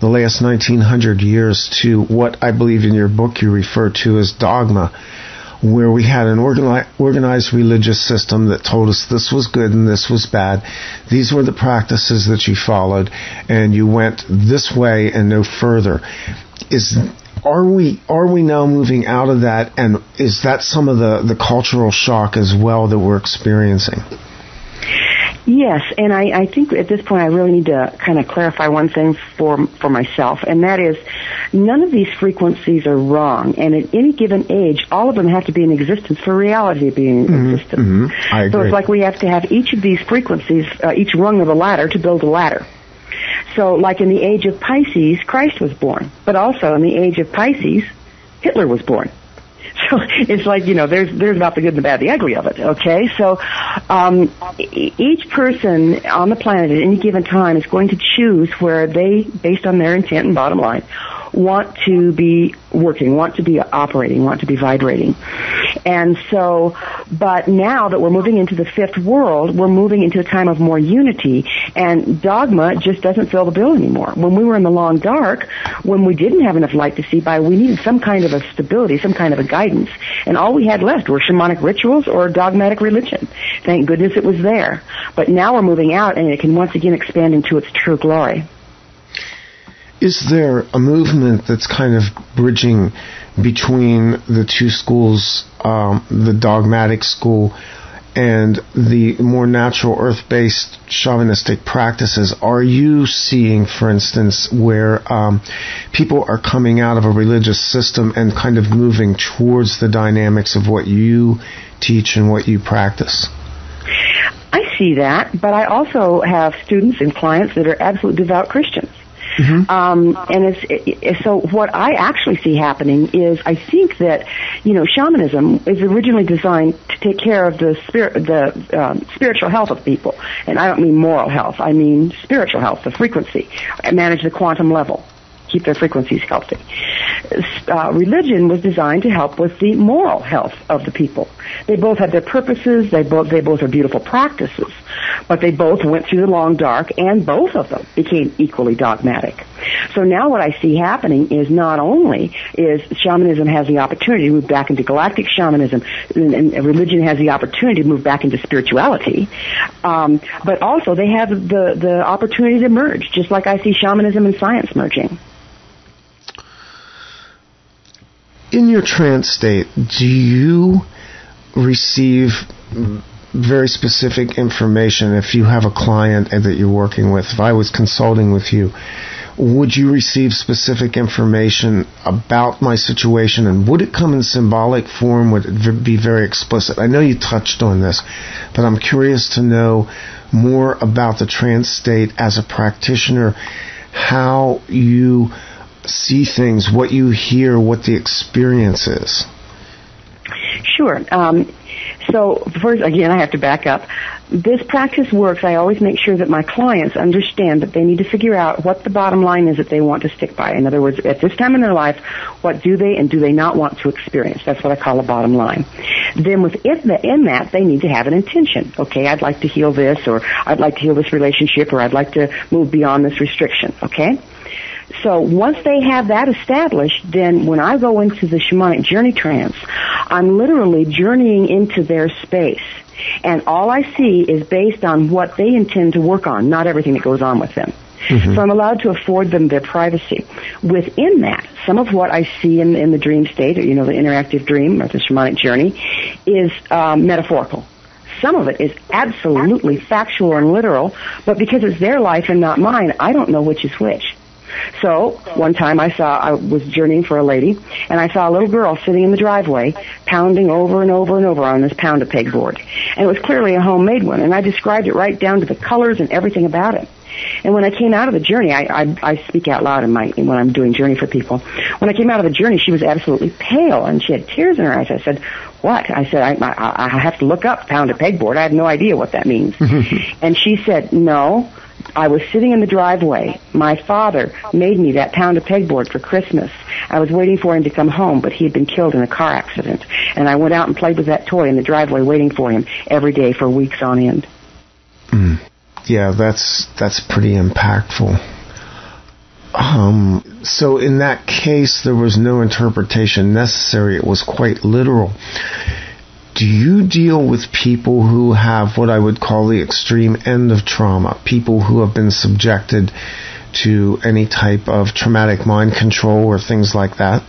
the last 1900 years, to what I believe in your book you refer to as dogma, where we had an organized religious system that told us this was good and this was bad. These were the practices that you followed, and you went this way and no further. Is are we are we now moving out of that, and is that some of the the cultural shock as well that we're experiencing? Yes, and I, I think at this point I really need to kind of clarify one thing for for myself, and that is, none of these frequencies are wrong, and at any given age, all of them have to be in existence for reality to be in mm-hmm, existence. Mm-hmm. I agree. So it's like we have to have each of these frequencies, uh, each rung of a ladder, to build a ladder. So, like in the age of Pisces, Christ was born, but also in the age of Pisces, Hitler was born. So it's like you know, there's there's about the good, and the bad, the ugly of it. Okay, so um, each person on the planet at any given time is going to choose where they, based on their intent and bottom line, want to be working, want to be operating, want to be vibrating. And so, but now that we're moving into the fifth world, we're moving into a time of more unity, and dogma just doesn't fill the bill anymore. When we were in the long dark, when we didn't have enough light to see by, we needed some kind of a stability, some kind of a guidance, and all we had left were shamanic rituals or dogmatic religion. Thank goodness it was there. But now we're moving out, and it can once again expand into its true glory. Is there a movement that's kind of bridging between the two schools, um, the dogmatic school and the more natural earth-based shamanistic practices, are you seeing, for instance, where um, people are coming out of a religious system and kind of moving towards the dynamics of what you teach and what you practice? I see that, but I also have students and clients that are absolute devout Christians. Mm-hmm. Um, and it's it, so what I actually see happening is I think that you know shamanism is originally designed to take care of the spirit the um, spiritual health of people, and I don't mean moral health. I mean spiritual health, the frequency, manage the quantum level keep their frequencies healthy. Uh, religion was designed to help with the moral health of the people. They both had their purposes. They both they both are beautiful practices, but they both went through the long dark, and both of them became equally dogmatic. So now what I see happening is not only is shamanism has the opportunity to move back into galactic shamanism, and, and religion has the opportunity to move back into spirituality, um, but also they have the the opportunity to merge, just like I see shamanism and science merging. In your trance state, do you receive very specific information if you have a client that you're working with? If I was consulting with you, would you receive specific information about my situation and would it come in symbolic form? Would it be very explicit? I know you touched on this, but I'm curious to know more about the trance state as a practitioner, how you see things, what you hear, what the experience is? Sure. Um, so first, again, I have to back up. This practice works. I always make sure that my clients understand that they need to figure out what the bottom line is that they want to stick by. In other words, at this time in their life, what do they and do they not want to experience? That's what I call a bottom line. Then within that, they need to have an intention. Okay, I'd like to heal this, or I'd like to heal this relationship, or I'd like to move beyond this restriction. Okay? So once they have that established, then when I go into the shamanic journey trance, I'm literally journeying into their space. And all I see is based on what they intend to work on, not everything that goes on with them. Mm-hmm. So I'm allowed to afford them their privacy. Within that, some of what I see in, in the dream state, or, you know, the interactive dream or the shamanic journey, is um, metaphorical. Some of it is absolutely factual and literal, but because it's their life and not mine, I don't know which is which. So one time I saw I was journeying for a lady, and I saw a little girl sitting in the driveway, pounding over and over and over on this pound a peg board, and it was clearly a homemade one. And I described it right down to the colors and everything about it. And when I came out of the journey, I, I, I speak out loud in my when I'm doing journey for people. When I came out of the journey, she was absolutely pale and she had tears in her eyes. I said, "What?" I said, "I, I, I have to look up pound a pegboard. I have no idea what that means." and she said, "No." I was sitting in the driveway. My father made me that pound of pegboard for Christmas. I was waiting for him to come home, but he had been killed in a car accident. And I went out and played with that toy in the driveway waiting for him every day for weeks on end. Mm. Yeah, that's that's pretty impactful. Um, so in that case, there was no interpretation necessary. It was quite literal do you deal with people who have what I would call the extreme end of trauma? People who have been subjected to any type of traumatic mind control or things like that?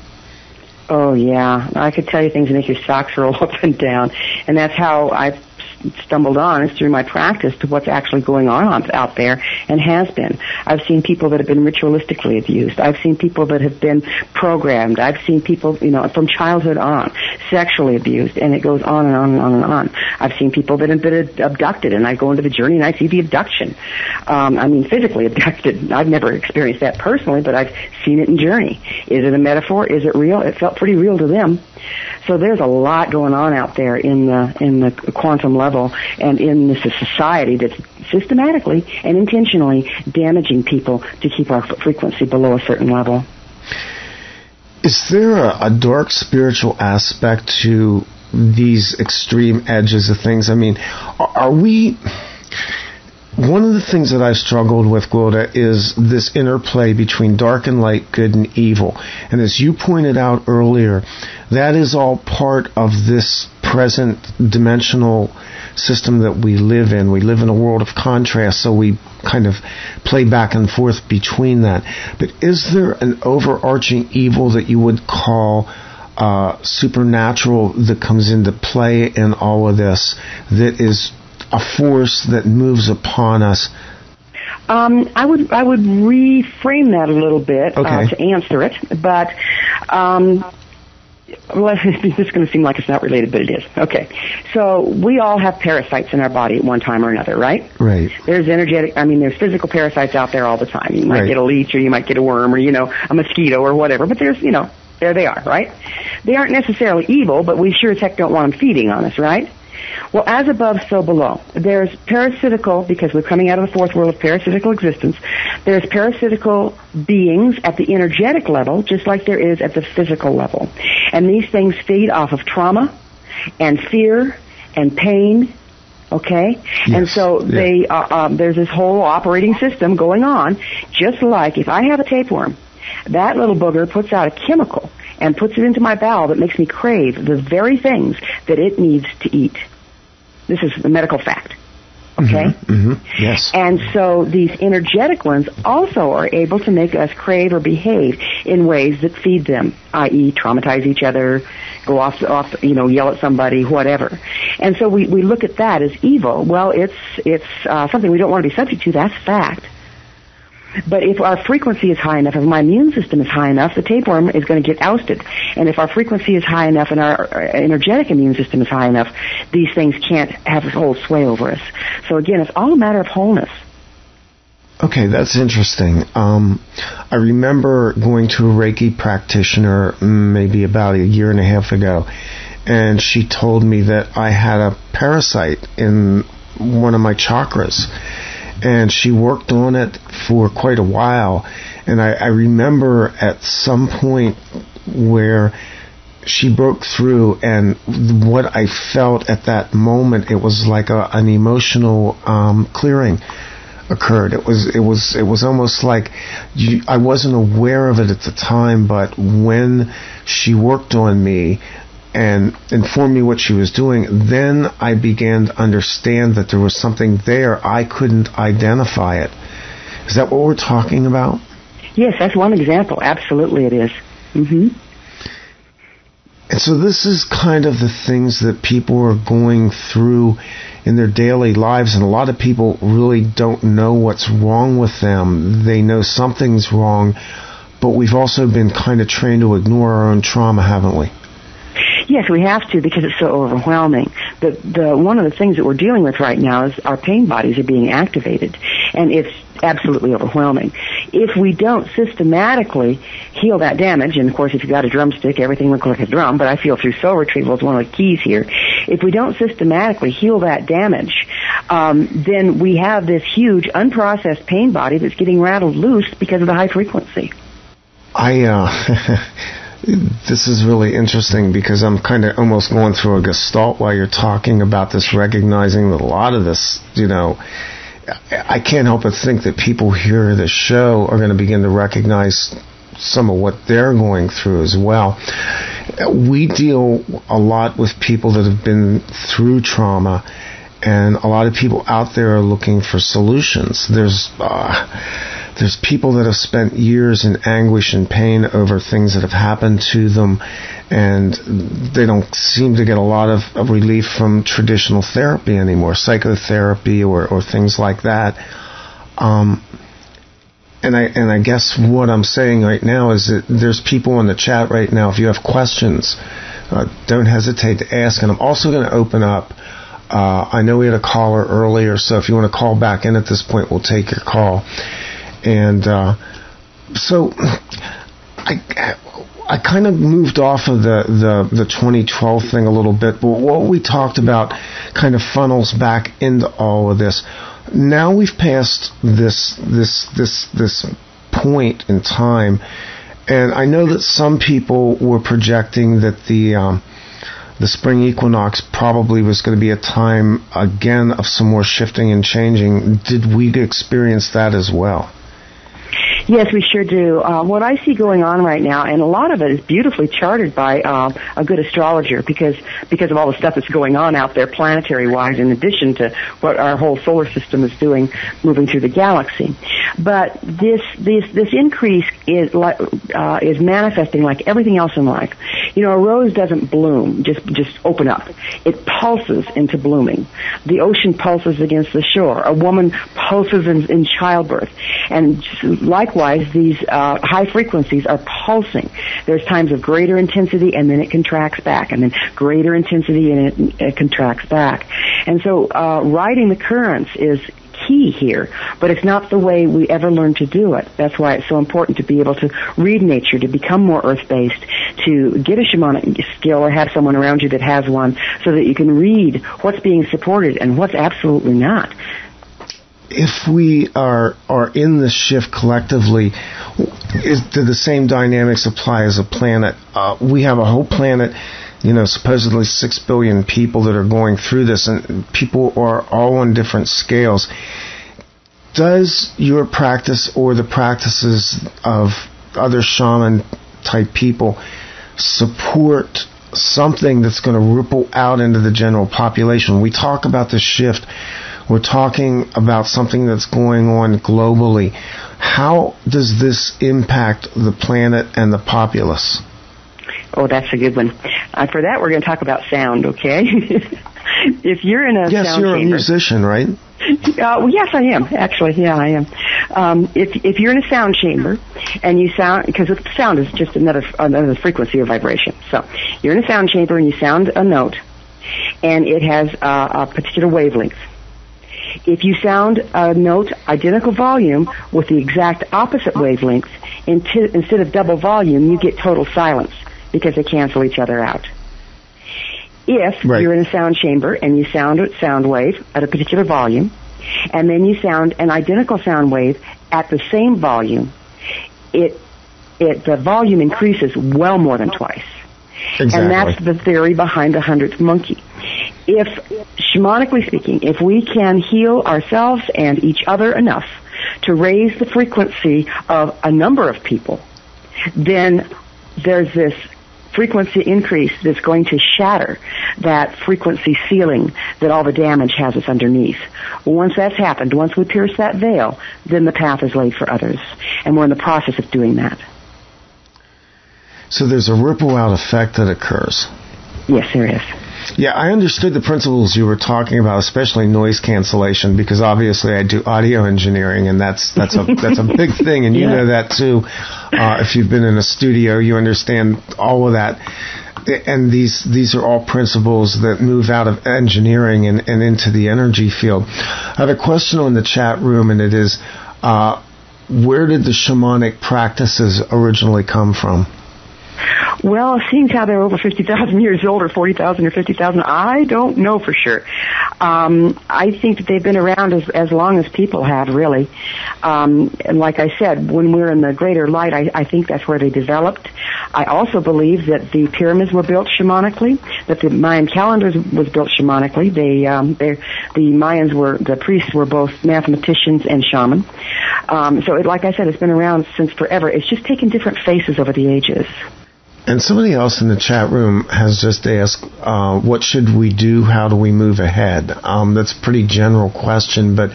Oh yeah, I could tell you things that make your socks roll up and down, and that's how I've stumbled on is through my practice to what's actually going on out there and has been. I've seen people that have been ritualistically abused. I've seen people that have been programmed. I've seen people, you know, from childhood on, sexually abused, and it goes on and on and on and on. I've seen people that have been abducted, and I go into the journey and I see the abduction. Um, I mean, physically abducted. I've never experienced that personally, but I've seen it in Journey. Is it a metaphor? Is it real? It felt pretty real to them. So there's a lot going on out there in the in the quantum level and in this society that's systematically and intentionally damaging people to keep our frequency below a certain level. Is there a, a dark spiritual aspect to these extreme edges of things. I mean, are, are we? One of the things that I've struggled with, Gwilda, is this interplay between dark and light, good and evil. And as you pointed out earlier, that is all part of this present dimensional system that we live in. We live in a world of contrast, so we kind of play back and forth between that. But is there an overarching evil that you would call uh, supernatural that comes into play in all of this that is a force that moves upon us? Um, I would I would reframe that a little bit uh, okay. uh, to answer it, but um, well, this is going to seem like it's not related, but it is. Okay. So we all have parasites in our body at one time or another, right? Right. There's energetic, I mean, there's physical parasites out there all the time. You might right. get a leech or you might get a worm or, you know, a mosquito or whatever, but there's, you know, there they are, right? They aren't necessarily evil, but we sure as heck don't want them feeding on us, right? Well, as above, so below. There's parasitical, because we're coming out of the fourth world of parasitical existence, there's parasitical beings at the energetic level, just like there is at the physical level. And these things feed off of trauma and fear and pain okay yes. and so yeah. they uh, um, there's this whole operating system going on just like if i have a tapeworm that little booger puts out a chemical and puts it into my bowel that makes me crave the very things that it needs to eat. This is a medical fact. Okay? Mm-hmm, mm-hmm, yes. And so these energetic ones also are able to make us crave or behave in ways that feed them, i.e. traumatize each other, go off, off, you know, yell at somebody, whatever. And so we, we look at that as evil. Well, it's, it's uh, something we don't want to be subject to. That's fact. But if our frequency is high enough, if my immune system is high enough, the tapeworm is going to get ousted. And if our frequency is high enough and our energetic immune system is high enough, these things can't have a hold sway over us. So again, it's all a matter of wholeness. Okay, that's interesting. Um, I remember going to a Reiki practitioner maybe about a year and a half ago, and she told me that I had a parasite in one of my chakras and she worked on it for quite a while. And I, I remember at some point where she broke through, and what I felt at that moment, it was like a, an emotional um, clearing occurred. It was it was it was almost like you, I wasn't aware of it at the time, but when she worked on me, and informed me what she was doing, then I began to understand that there was something there. I couldn't identify it. Is that what we're talking about? Yes, that's one example. Absolutely, it is. Mm-hmm. And so this is kind of the things that people are going through in their daily lives, and a lot of people really don't know what's wrong with them. They know something's wrong, but we've also been kind of trained to ignore our own trauma, haven't we? Yes, we have to because it's so overwhelming. The the one of the things that we're dealing with right now is our pain bodies are being activated, and it's absolutely overwhelming. If we don't systematically heal that damage, and of course, if you've got a drumstick, everything looks like a drum. But I feel through soul retrieval is one of the keys here. If we don't systematically heal that damage, um, then we have this huge unprocessed pain body that's getting rattled loose because of the high frequency. I. Uh this is really interesting because I'm kind of almost going through a gestalt while you're talking about this, recognizing that a lot of this, you know, I can't help but think that people hear the show are going to begin to recognize some of what they're going through as well. We deal a lot with people that have been through trauma, and a lot of people out there are looking for solutions. There's uh, there's people that have spent years in anguish and pain over things that have happened to them, and they don't seem to get a lot of, of relief from traditional therapy anymore, psychotherapy or, or things like that. Um, and I and I guess what I'm saying right now is that there's people in the chat right now. If you have questions, uh, don't hesitate to ask. And I'm also going to open up. Uh, I know we had a caller earlier, so if you want to call back in at this point, we'll take your call. And uh, so I I kind of moved off of the, the, the 2012 thing a little bit, but what we talked about kind of funnels back into all of this. Now we've passed this this this this point in time, and I know that some people were projecting that the um, the spring equinox probably was going to be a time again of some more shifting and changing. Did we experience that as well? Yes, we sure do. Uh, what I see going on right now, and a lot of it is beautifully charted by uh, a good astrologer because because of all the stuff that's going on out there planetary wise, in addition to what our whole solar system is doing, moving through the galaxy. But this this this increase is like uh, is manifesting like everything else in life. You know, a rose doesn't bloom just just open up. It pulses into blooming. The ocean pulses against the shore. A woman pulses in, in childbirth, and like likewise, these uh, high frequencies are pulsing. There's times of greater intensity and then it contracts back, and then greater intensity and it, it contracts back. And so, uh, riding the currents is key here, but it's not the way we ever learn to do it. That's why it's so important to be able to read nature, to become more earth-based, to get a shamanic skill or have someone around you that has one so that you can read what's being supported and what's absolutely not if we are are in the shift collectively, is, do the same dynamics apply as a planet? Uh, we have a whole planet, you know, supposedly six billion people that are going through this, and people are all on different scales. Does your practice or the practices of other shaman type people support something that's going to ripple out into the general population? We talk about the shift we're talking about something that's going on globally. How does this impact the planet and the populace? Oh, that's a good one. Uh, for that, we're going to talk about sound, okay? if you're in a yes, sound you're chamber, a musician, right? Uh, well, yes, I am. Actually, yeah, I am. Um, if if you're in a sound chamber and you sound because sound is just another another frequency or vibration. So you're in a sound chamber and you sound a note, and it has uh, a particular wavelength. If you sound a note identical volume with the exact opposite wavelength, instead of double volume, you get total silence because they cancel each other out. If right. you're in a sound chamber and you sound a sound wave at a particular volume, and then you sound an identical sound wave at the same volume, it it the volume increases well more than twice. Exactly. And that's the theory behind the hundredth monkey. If, shamanically speaking, if we can heal ourselves and each other enough to raise the frequency of a number of people, then there's this frequency increase that's going to shatter that frequency ceiling that all the damage has us underneath. Once that's happened, once we pierce that veil, then the path is laid for others. And we're in the process of doing that. So there's a ripple out effect that occurs. Yes, there is. Yeah, I understood the principles you were talking about, especially noise cancellation, because obviously I do audio engineering, and that's that's a that's a big thing, and you yeah. know that too. Uh, if you've been in a studio, you understand all of that. And these these are all principles that move out of engineering and, and into the energy field. I have a question on the chat room, and it is, uh, where did the shamanic practices originally come from? Well, seeing how they're over 50,000 years old or 40,000 or 50,000, I don't know for sure. Um, I think that they've been around as, as long as people have, really. Um, and like I said, when we're in the greater light, I, I think that's where they developed. I also believe that the pyramids were built shamanically, that the Mayan calendar was built shamanically. They, um, the Mayans were, the priests were both mathematicians and shaman. Um, so it, like I said, it's been around since forever. It's just taken different faces over the ages. And somebody else in the chat room has just asked, uh, what should we do? How do we move ahead? Um, that's a pretty general question, but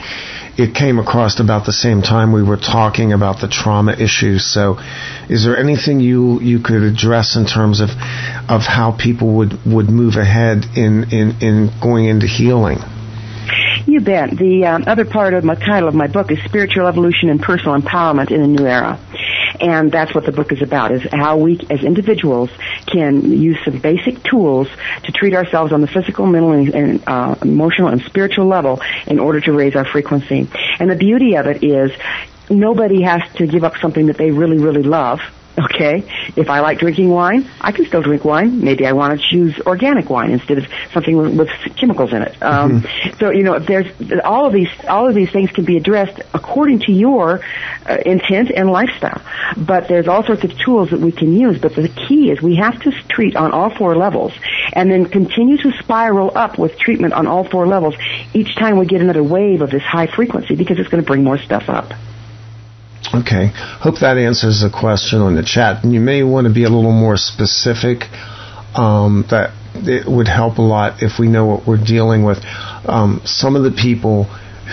it came across about the same time we were talking about the trauma issues. So, is there anything you you could address in terms of of how people would would move ahead in in in going into healing? You bet. The um, other part of my title of my book is Spiritual Evolution and Personal Empowerment in a New Era. And that's what the book is about, is how we as individuals can use some basic tools to treat ourselves on the physical, mental, and uh, emotional and spiritual level in order to raise our frequency. And the beauty of it is nobody has to give up something that they really, really love Okay, if I like drinking wine, I can still drink wine. Maybe I want to choose organic wine instead of something with, chemicals in it. Um, mm-hmm. So you know, there's all of these all of these things can be addressed according to your uh, intent and lifestyle. But there's all sorts of tools that we can use. But the key is we have to treat on all four levels, and then continue to spiral up with treatment on all four levels each time we get another wave of this high frequency because it's going to bring more stuff up. Okay. Hope that answers the question on the chat. And you may want to be a little more specific. Um, that it would help a lot if we know what we're dealing with. Um, some of the people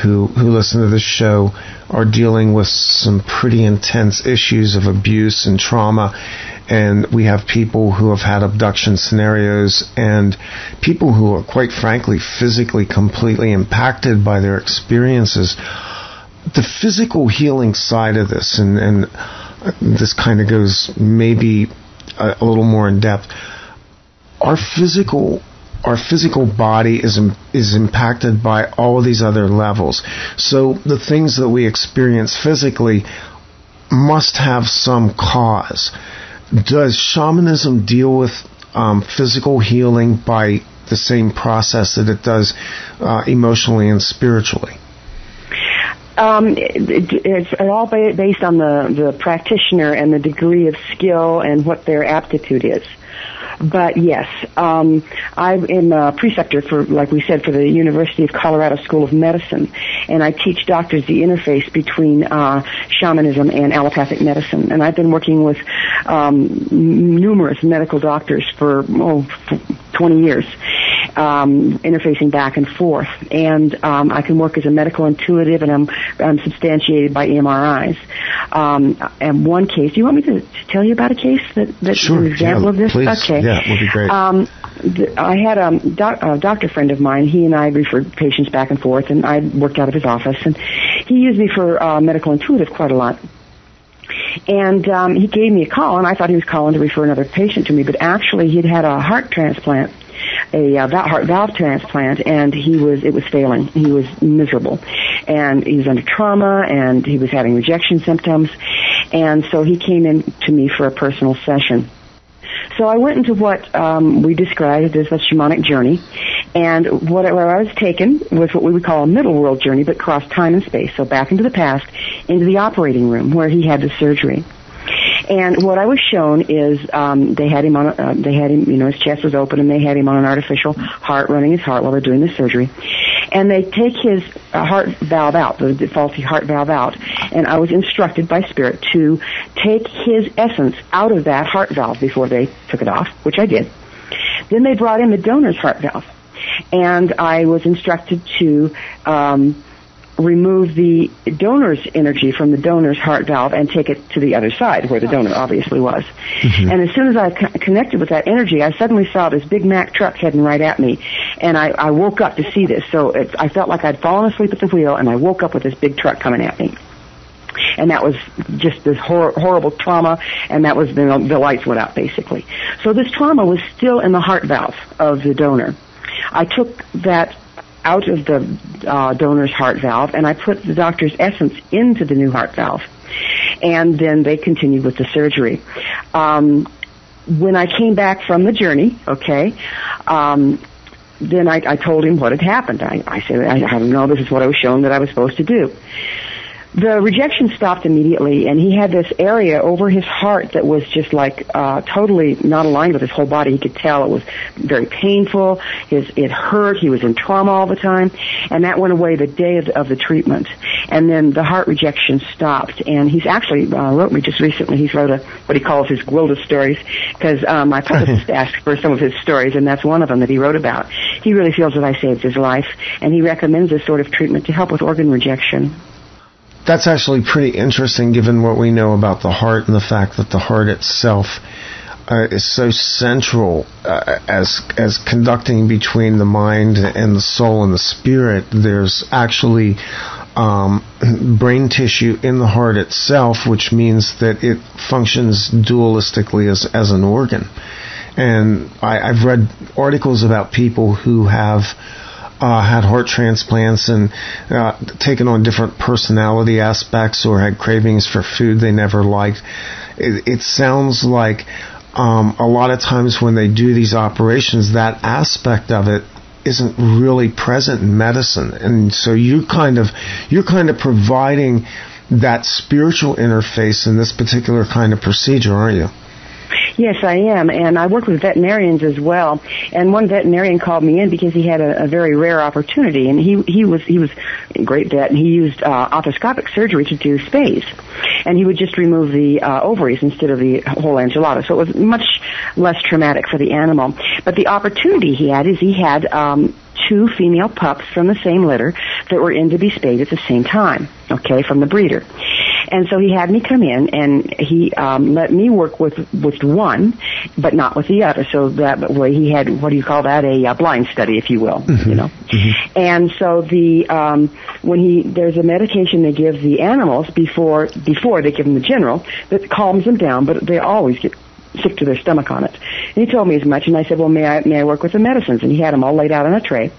who who listen to this show are dealing with some pretty intense issues of abuse and trauma. And we have people who have had abduction scenarios and people who are quite frankly physically completely impacted by their experiences the physical healing side of this, and, and this kind of goes maybe a, a, little more in depth. Our physical our physical body is is impacted by all of these other levels. So the things that we experience physically must have some cause. Does shamanism deal with um, physical healing by the same process that it does uh, emotionally and spiritually? Um, it, it's all based on the, the practitioner and the degree of skill and what their aptitude is. But yes, um, I am a preceptor for, like we said, for the University of Colorado School of Medicine, and I teach doctors the interface between uh, shamanism and allopathic medicine. And I've been working with um, numerous medical doctors for oh, 20 years um, interfacing back and forth. And um, I can work as a medical intuitive, and I'm, I'm substantiated by MRIs. Um, and one case, do you want me to, to tell you about a case that that's sure, an example yeah, of this? Please. Okay, yeah, would be great. Um, I had a, doc, a doctor friend of mine. He and I referred patients back and forth, and I worked out of his office. And he used me for uh, medical intuitive quite a lot. And um, he gave me a call, and I thought he was calling to refer another patient to me, but actually he'd had a heart transplant a uh, heart valve transplant, and he was it was failing. He was miserable, and he was under trauma, and he was having rejection symptoms, and so he came in to me for a personal session. So I went into what um, we described as a shamanic journey, and what where I was taken was what we would call a middle world journey, but crossed time and space. So back into the past, into the operating room where he had the surgery. And what I was shown is um, they had him on, uh, they had him, you know, his chest was open, and they had him on an artificial heart running his heart while they're doing the surgery. And they take his uh, heart valve out, the faulty heart valve out, and I was instructed by Spirit to take his essence out of that heart valve before they took it off, which I did. Then they brought in the donor's heart valve, and I was instructed to um, remove the donor's energy from the donor's heart valve and take it to the other side where the donor obviously was. Mm-hmm. And as soon as I co- connected with that energy, I suddenly saw this big Mack truck heading right at me. And I, I woke up to see this. So it, I felt like I'd fallen asleep at the wheel and I woke up with this big truck coming at me. And that was just this hor- horrible trauma, and that was the, the lights went out basically. So this trauma was still in the heart valve of the donor. I took that out of the uh, donor's heart valve, and I put the doctor's essence into the new heart valve. And then they continued with the surgery. Um, when I came back from the journey, okay, um, then I, I told him what had happened. I, I said, I, I don't know, this is what I was shown that I was supposed to do the rejection stopped immediately and he had this area over his heart that was just like uh totally not aligned with his whole body. He could tell it was very painful. His it hurt. He was in trauma all the time. And that went away the day of the, of the treatment. And then the heart rejection stopped. And he's actually uh, wrote me just recently. He's wrote a what he calls his Gwilda stories because um my publicist asked for some of his stories and that's one of them that he wrote about. He really feels that I saved his life and he recommends this sort of treatment to help with organ rejection that's actually pretty interesting given what we know about the heart and the fact that the heart itself uh, is so central uh, as as conducting between the mind and the soul and the spirit. There's actually um, brain tissue in the heart itself, which means that it functions dualistically as as an organ. And I, I've read articles about people who have uh, had heart transplants and uh, taken on different personality aspects or had cravings for food they never liked. It, it sounds like um, a lot of times when they do these operations, that aspect of it isn't really present in medicine, and so you kind of you're kind of providing that spiritual interface in this particular kind of procedure, aren't you? Yes, I am, and I work with veterinarians as well. And one veterinarian called me in because he had a, a very rare opportunity, and he he was he was a great vet, and he used uh, arthroscopic surgery to do spays, and he would just remove the uh, ovaries instead of the whole enchilada, so it was much less traumatic for the animal. But the opportunity he had is he had um, two female pups from the same litter that were in to be spayed at the same time, okay, from the breeder. And so he had me come in and he um, let me work with with one, but not with the other. So that way he had what do you call that a, a blind study, if you will, mm-hmm. you know. Mm-hmm. And so the um, when he there's a medication they give the animals before before they give them the general that calms them down, but they always get sick to their stomach on it. And he told me as much, and I said, well, may I, may I work with the medicines? And he had them all laid out on a tray.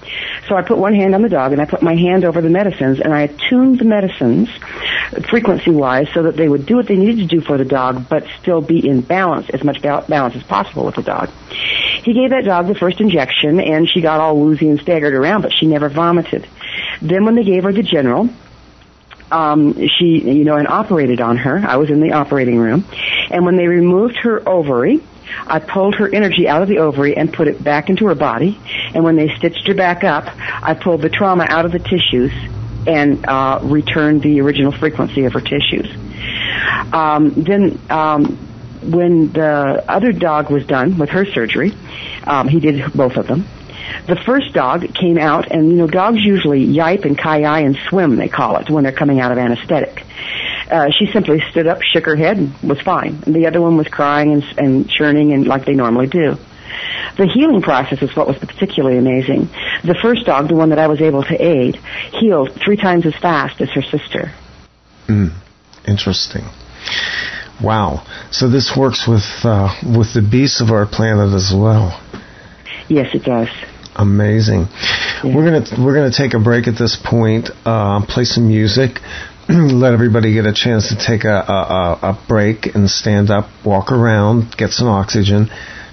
So I put one hand on the dog, and I put my hand over the medicines, and I attuned the medicines frequency-wise so that they would do what they needed to do for the dog, but still be in balance, as much balance as possible with the dog. He gave that dog the first injection, and she got all woozy and staggered around, but she never vomited. Then when they gave her the general, um, she, you know, and operated on her. I was in the operating room. And when they removed her ovary, I pulled her energy out of the ovary and put it back into her body. And when they stitched her back up, I pulled the trauma out of the tissues and uh, returned the original frequency of her tissues. Um, then, um, when the other dog was done with her surgery, um, he did both of them. The first dog came out, and you know, dogs usually yipe and ki and swim, they call it, when they're coming out of anesthetic. Uh, she simply stood up, shook her head, and was fine. And the other one was crying and, and churning, and like they normally do. The healing process is what was particularly amazing. The first dog, the one that I was able to aid, healed three times as fast as her sister. Mm, interesting. Wow. So this works with uh, with the beasts of our planet as well. Yes, it does. Amazing. Yeah. We're gonna we're gonna take a break at this point. Uh, play some music. let everybody get a chance to take a, a, a break and stand up, walk around, get some oxygen,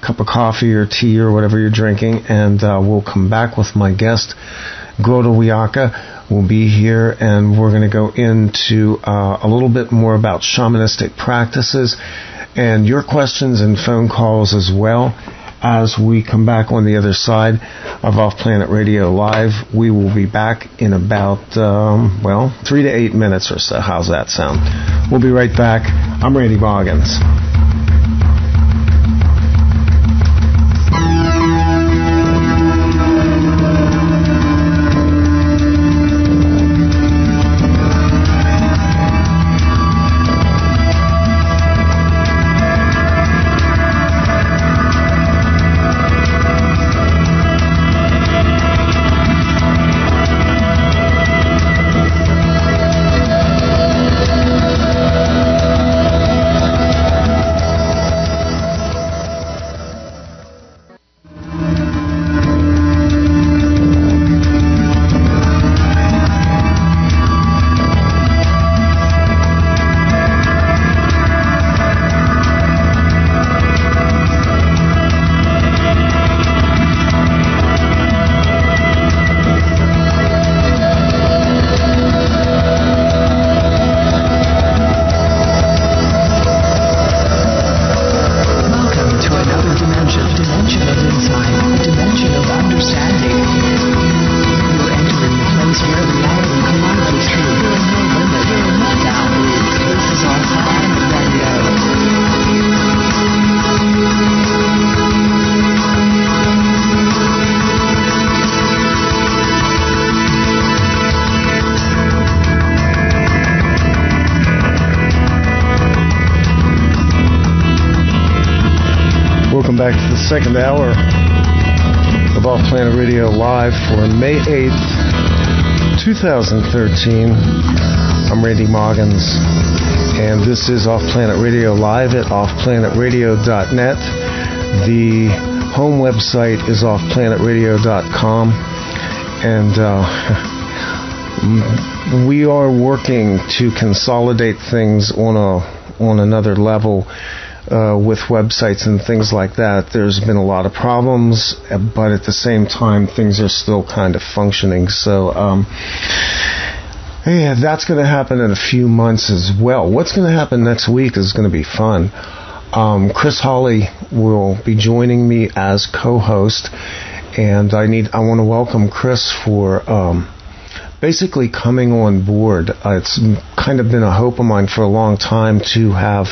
cup of coffee or tea or whatever you're drinking, and uh, we'll come back with my guest, Gwilda Wiyaka. We'll be here and we're going to go into uh, a little bit more about shamanistic practices and your questions and phone calls as well as we come back on the other side of Off Planet Radio Live. We will be back in about, um, well, three to eight minutes or so. How's that sound? We'll be right back. I'm Randy Maugans. Second hour of Off Planet Radio Live for May 8th, 2013. I'm Randy Maugans, and this is Off Planet Radio Live at offplanetradio.net. The home website is offplanetradio.com, and uh, we are working to consolidate things on a on another level. Uh, with websites and things like that, there's been a lot of problems, but at the same time, things are still kind of functioning. So, um, yeah, that's going to happen in a few months as well. What's going to happen next week is going to be fun. Um, Chris Hawley will be joining me as co-host, and I need I want to welcome Chris for um, basically coming on board. Uh, it's kind of been a hope of mine for a long time to have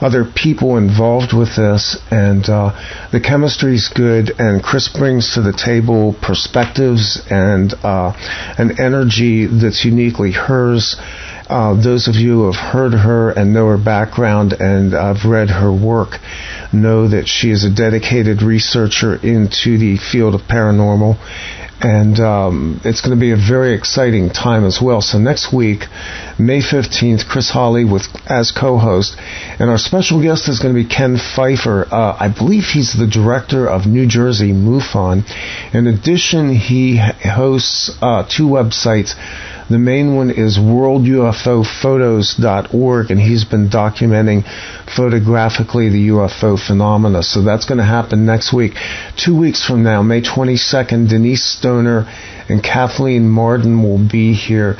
other people involved with this, and uh, the chemistry's good. And Chris brings to the table perspectives and uh, an energy that's uniquely hers. Uh, those of you who have heard her and know her background and have read her work know that she is a dedicated researcher into the field of paranormal and um, it's going to be a very exciting time as well. So next week, May 15th, Chris Hawley with as co-host, and our special guest is going to be Ken Pfeifer. Uh, I believe he's the director of New Jersey MUFON. In addition, he hosts uh, two websites the main one is worldufophotos.org, and he's been documenting photographically the UFO phenomena. So that's going to happen next week. Two weeks from now, May 22nd, Denise Stoner and Kathleen Marden will be here.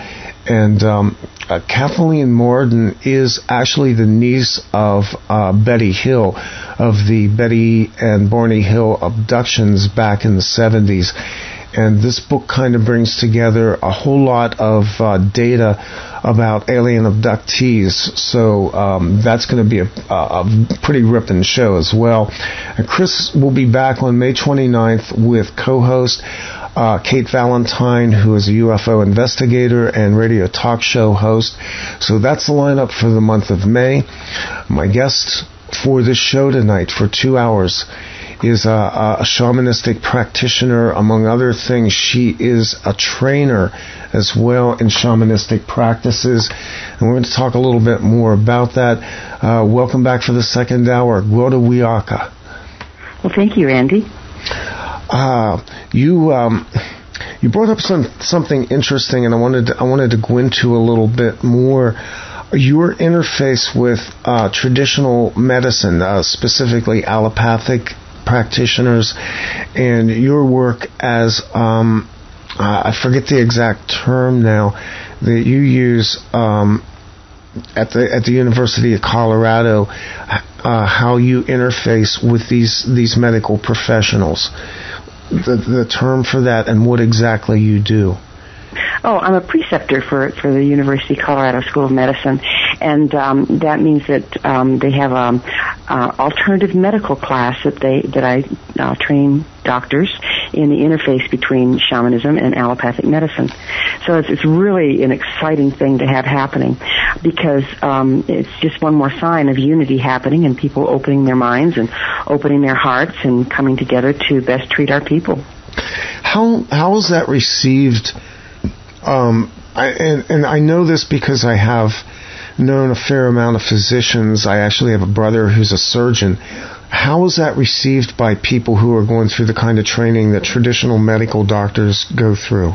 And um, uh, Kathleen Marden is actually the niece of uh, Betty Hill of the Betty and Barney Hill abductions back in the 70s and this book kind of brings together a whole lot of uh, data about alien abductees. So um, that's going to be a, a, pretty ripping show as well. And Chris will be back on May 29th with co-host uh, Kate Valentine, who is a UFO investigator and radio talk show host. So that's the lineup for the month of May. My guest for this show tonight for two hours is a, a shamanistic practitioner. Among other things, she is a trainer as well in shamanistic practices. And we're going to talk a little bit more about that. Uh, welcome back for the second hour. Gwilda Wiyaka. Well, thank you, Andy. Uh, you, um, you brought up some, something interesting, and I wanted to, I wanted to go into a little bit more your interface with uh, traditional medicine, uh, specifically allopathic practitioners and your work as um, uh, I forget the exact term now that you use um, at the at the University of Colorado, uh, how you interface with these these medical professionals, the the term for that, and what exactly you do. Oh, I'm a preceptor for for the University of Colorado School of Medicine, and um, that means that um, they have a uh, alternative medical class that they that I uh, train doctors in the interface between shamanism and allopathic medicine. So it's, it's really an exciting thing to have happening because um, it's just one more sign of unity happening and people opening their minds and opening their hearts and coming together to best treat our people. How how is that received? Um, I, and, and I know this because I have known a fair amount of physicians. I actually have a brother who's a surgeon. How is that received by people who are going through the kind of training that traditional medical doctors go through?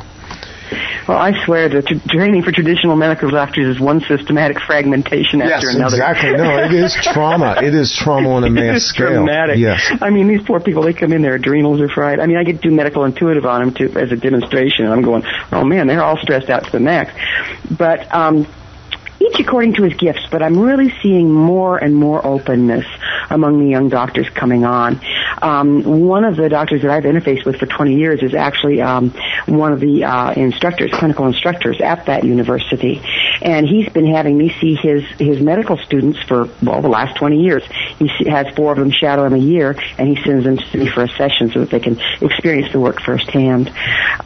Well, I swear that t- training for traditional medical doctors is one systematic fragmentation after yes, another. exactly. No, it is trauma. It is trauma on a mass scale. Dramatic. Yes. I mean, these poor people, they come in, their adrenals are fried. I mean, I get to do medical intuitive on them too, as a demonstration, and I'm going, oh man, they're all stressed out to the max. But, um, each according to his gifts, but I'm really seeing more and more openness among the young doctors coming on. Um, one of the doctors that I've interfaced with for 20 years is actually um, one of the uh, instructors, clinical instructors at that university, and he's been having me see his his medical students for well the last 20 years. He has four of them shadow him a year, and he sends them to me for a session so that they can experience the work firsthand.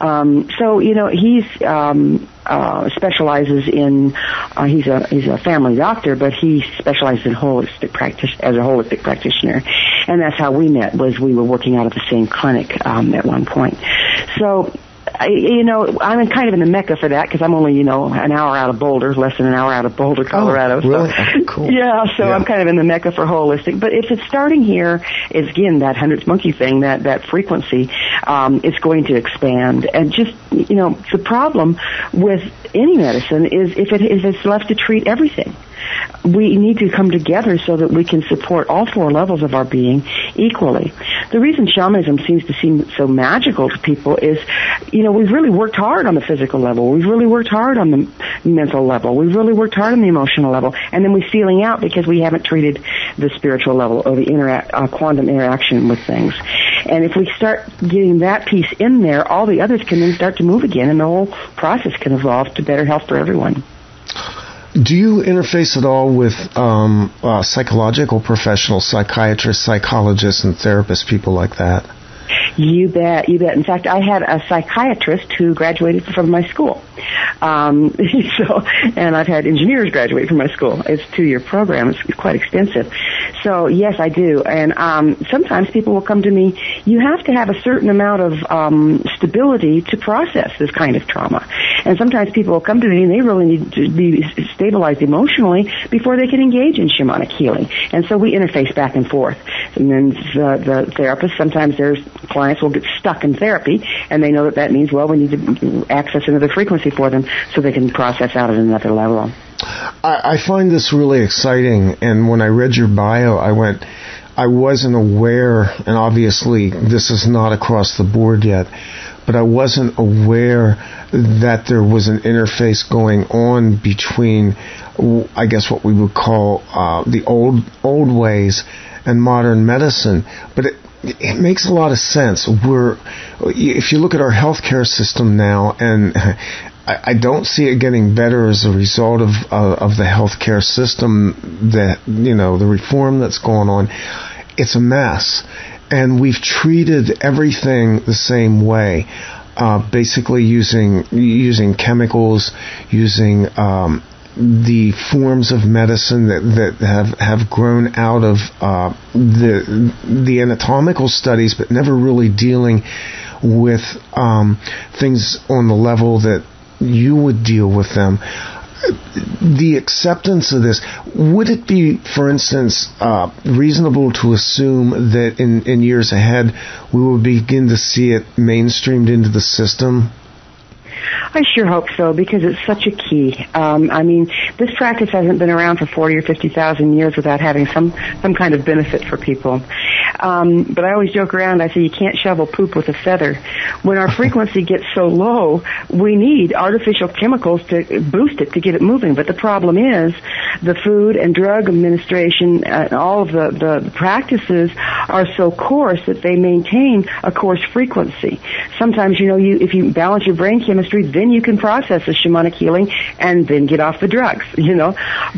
Um, so you know he's um, uh, specializes in uh, he's a he's a family doctor, but he specializes in holistic practice as a holistic practitioner, and that's how we met. Was we were working out of the same clinic um, at one point. So I, you know, I'm kind of in the mecca for that because I'm only, you know, an hour out of Boulder, less than an hour out of Boulder, Colorado. Oh, really? So, oh, cool. Yeah, so yeah. I'm kind of in the mecca for holistic. But if it's starting here, is again that hundreds monkey thing, that that frequency, um, it's going to expand. And just, you know, the problem with any medicine is if it if it's left to treat everything we need to come together so that we can support all four levels of our being equally. The reason shamanism seems to seem so magical to people is, you know, we've really worked hard on the physical level. We've really worked hard on the mental level. We've really worked hard on the emotional level. And then we're feeling out because we haven't treated the spiritual level or the interact, uh, quantum interaction with things. And if we start getting that piece in there, all the others can then start to move again and the whole process can evolve to better health for everyone. Do you interface at all with um, uh, psychological professionals, psychiatrists, psychologists, and therapists, people like that? You bet, you bet. In fact, I had a psychiatrist who graduated from my school. Um, so, and I've had engineers graduate from my school. It's a two-year program. It's quite expensive. So yes, I do. And um, sometimes people will come to me. You have to have a certain amount of um, stability to process this kind of trauma. And sometimes people will come to me and they really need to be stabilized emotionally before they can engage in shamanic healing. And so we interface back and forth. And then the, the therapist, sometimes there's clients will get stuck in therapy and they know that that means, well, we need to access another frequency for them so they can process out at another level. I, I find this really exciting, and when I read your bio, I went, I wasn't aware, and obviously this is not across the board yet, but I wasn't aware that there was an interface going on between, I guess, what we would call uh, the old old ways and modern medicine. But it, it makes a lot of sense. We're, if you look at our healthcare system now, and I, I don't see it getting better as a result of uh, of the healthcare system that you know the reform that's going on. It's a mess, and we've treated everything the same way. Uh, basically, using using chemicals, using um, the forms of medicine that, that have, have grown out of uh, the the anatomical studies, but never really dealing with um, things on the level that you would deal with them. The acceptance of this, would it be, for instance, uh, reasonable to assume that in, in years ahead we will begin to see it mainstreamed into the system? I sure hope so because it's such a key. Um, I mean, this practice hasn't been around for forty or fifty thousand years without having some some kind of benefit for people. Um, but I always joke around. I say you can't shovel poop with a feather. When our frequency gets so low, we need artificial chemicals to boost it to get it moving. But the problem is, the Food and Drug Administration and all of the, the practices are so coarse that they maintain a coarse frequency. Sometimes, you know, you if you balance your brain chemistry, then you can process the shamanic healing and then get off the drugs. You know,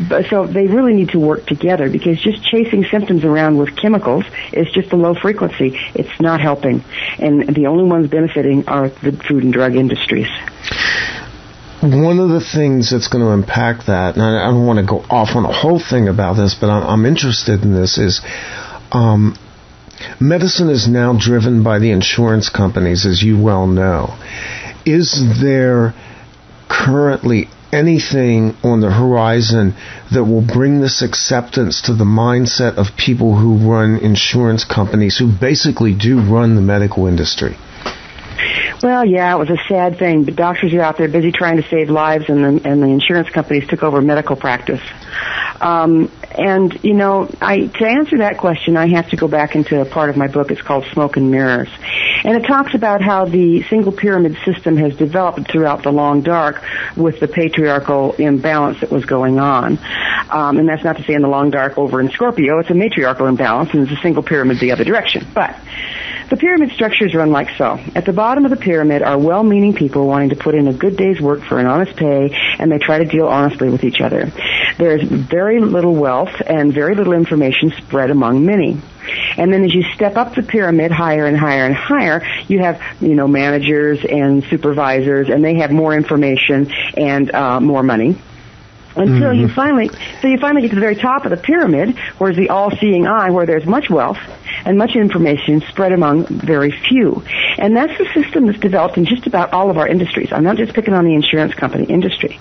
but, so they really need to work together because just chasing symptoms around with chemicals is just a low frequency. It's not helping. And the only ones benefiting are the food and drug industries. One of the things that's going to impact that, and I don't want to go off on a whole thing about this, but I'm, interested in this, is um, medicine is now driven by the insurance companies, as you well know. Is there currently anything on the horizon that will bring this acceptance to the mindset of people who run insurance companies, who basically do run the medical industry? Well, yeah, it was a sad thing, but doctors are out there busy trying to save lives, and the, and the insurance companies took over medical practice. Um, and you know, I to answer that question, I have to go back into a part of my book. It's called Smoke and Mirrors, and it talks about how the single pyramid system has developed throughout the long dark with the patriarchal imbalance that was going on. Um, and that's not to say in the long dark over in Scorpio, it's a matriarchal imbalance, and it's a single pyramid the other direction. But the pyramid structures run like so. At the bottom of the pyramid are well-meaning people wanting to put in a good day's work for an honest pay, and they try to deal honestly with each other. There's very little wealth and very little information spread among many. And then as you step up the pyramid higher and higher and higher, you have, you know, managers and supervisors, and they have more information and uh, more money until mm-hmm. you finally so you finally get to the very top of the pyramid where's the all-seeing eye where there's much wealth and much information spread among very few. And that's the system that's developed in just about all of our industries. I'm not just picking on the insurance company industry.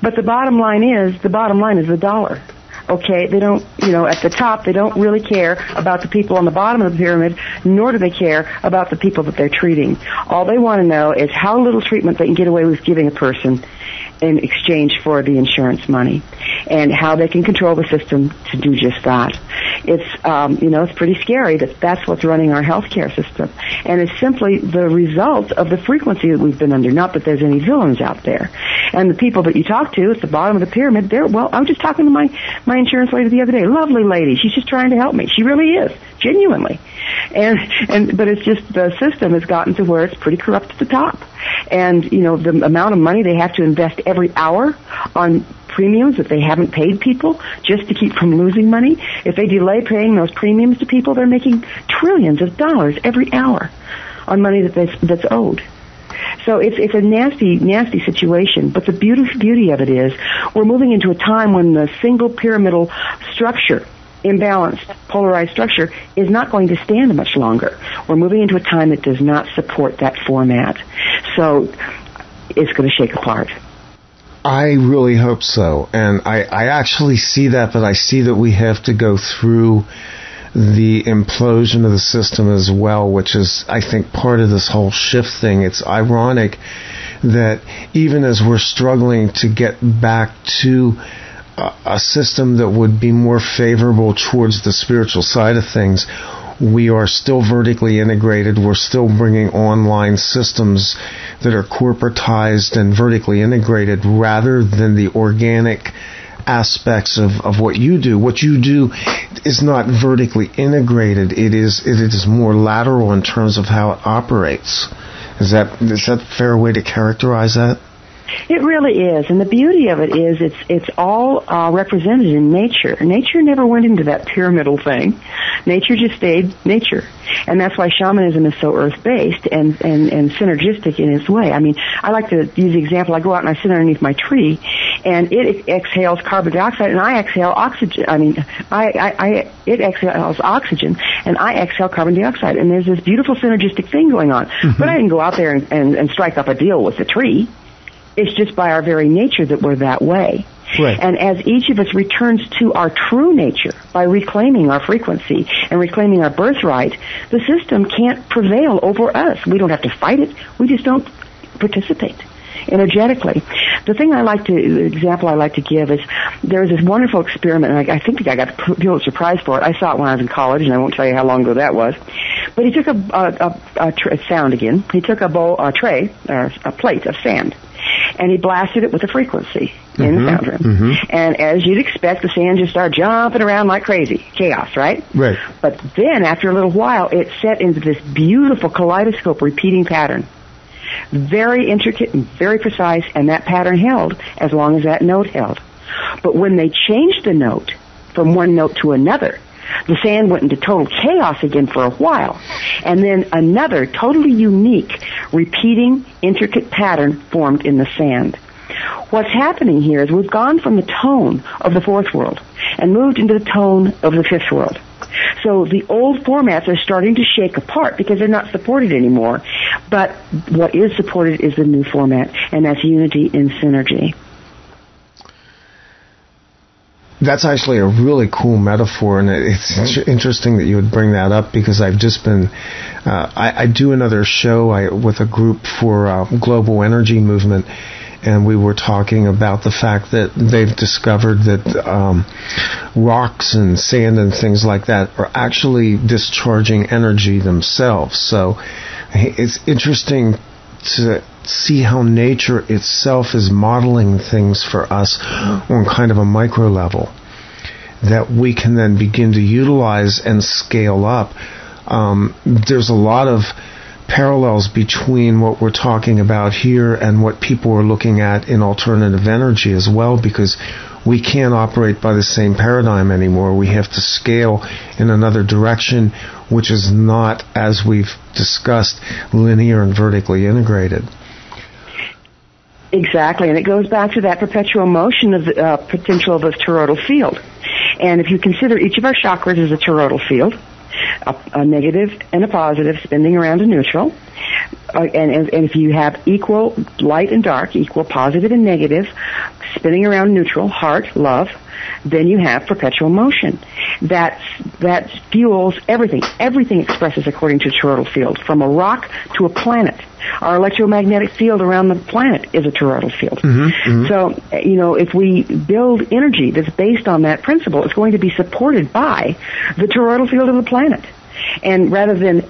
But the bottom line is the bottom line is the dollar. Okay? They don't you know at the top they don't really care about the people on the bottom of the pyramid nor do they care about the people that they're treating. All they want to know is how little treatment they can get away with giving a person in exchange for the insurance money and how they can control the system to do just that. It's, um, you know, it's pretty scary that that's what's running our healthcare system. And it's simply the result of the frequency that we've been under, not that there's any villains out there. And the people that you talk to at the bottom of the pyramid, they're, well, I was just talking to my, my insurance lady the other day. Lovely lady. She's just trying to help me. She really is. Genuinely. And, and, but it's just the system has gotten to where it's pretty corrupt at the top. And, you know, the amount of money they have to invest every hour on premiums that they haven't paid people just to keep from losing money. If they delay paying those premiums to people, they're making trillions of dollars every hour on money that that's owed. So it's it's a nasty, nasty situation. But the beauty beauty of it is we're moving into a time when the single pyramidal structure imbalanced, polarized structure is not going to stand much longer. We're moving into a time that does not support that format. So it's going to shake apart. I really hope so. And I, I actually see that, but I see that we have to go through the implosion of the system as well, which is, I think, part of this whole shift thing. It's ironic that even as we're struggling to get back to a, system that would be more favorable towards the spiritual side of things, we are still vertically integrated. We're still bringing online systems that are corporatized and vertically integrated rather than the organic aspects of, of what you do. What you do is not vertically integrated. It is it is more lateral in terms of how it operates. Is that is that a fair way to characterize that? It really is, and the beauty of it is it's it's all uh, represented in nature. Nature never went into that pyramidal thing. Nature just stayed nature, and that's why shamanism is so earth based and and and synergistic in its way. I mean, I like to use the example. I go out and I sit underneath my tree, and it exhales carbon dioxide, and I exhale oxygen. I mean, I, I, I it exhales oxygen, and I exhale carbon dioxide, and there's this beautiful synergistic thing going on. Mm-hmm. But I didn't go out there and, and, and strike up a deal with the tree. It's just by our very nature that we're that way. Right. And as each of us returns to our true nature by reclaiming our frequency and reclaiming our birthright, the system can't prevail over us. We don't have to fight it. We just don't participate energetically. The thing I like to, the example I like to give is there was this wonderful experiment, and I, I think I got the Pulitzer Prize for it. I saw it when I was in college, and I won't tell you how long ago that was. But he took a, a, a, a tr- sound again. He took a bowl, a tray, or a plate of sand and he blasted it with a frequency mm-hmm. in the sound room. Mm-hmm. And as you'd expect, the sand just started jumping around like crazy. Chaos, right? Right. But then, after a little while, it set into this beautiful kaleidoscope repeating pattern. Very intricate and very precise, and that pattern held as long as that note held. But when they changed the note from one note to another, the sand went into total chaos again for a while. And then another totally unique, repeating, intricate pattern formed in the sand. What's happening here is we've gone from the tone of the fourth world and moved into the tone of the fifth world. So the old formats are starting to shake apart because they're not supported anymore. But what is supported is the new format, and that's unity in synergy that's actually a really cool metaphor, and it's mm-hmm. interesting that you would bring that up because I've just been. Uh, I, I, do another show I, with a group for uh, global energy movement, and we were talking about the fact that they've discovered that um, rocks and sand and things like that are actually discharging energy themselves. So it's interesting to see how nature itself is modeling things for us on kind of a micro level that we can then begin to utilize and scale up. Um, there's a lot of parallels between what we're talking about here and what people are looking at in alternative energy as well because we can't operate by the same paradigm anymore. We have to scale in another direction, which is not, as we've discussed, linear and vertically integrated. Exactly, and it goes back to that perpetual motion of the uh, potential of the toroidal field. And if you consider each of our chakras as a toroidal field, a, a negative and a positive spinning around a neutral, uh, and, and, and if you have equal light and dark, equal positive and negative, spinning around neutral, heart, love, then you have perpetual motion. That that fuels everything. Everything expresses according to toroidal field, from a rock to a planet. Our electromagnetic field around the planet is a toroidal field. Mm-hmm, mm-hmm. So, you know, if we build energy that's based on that principle, it's going to be supported by the toroidal field of the planet. And rather than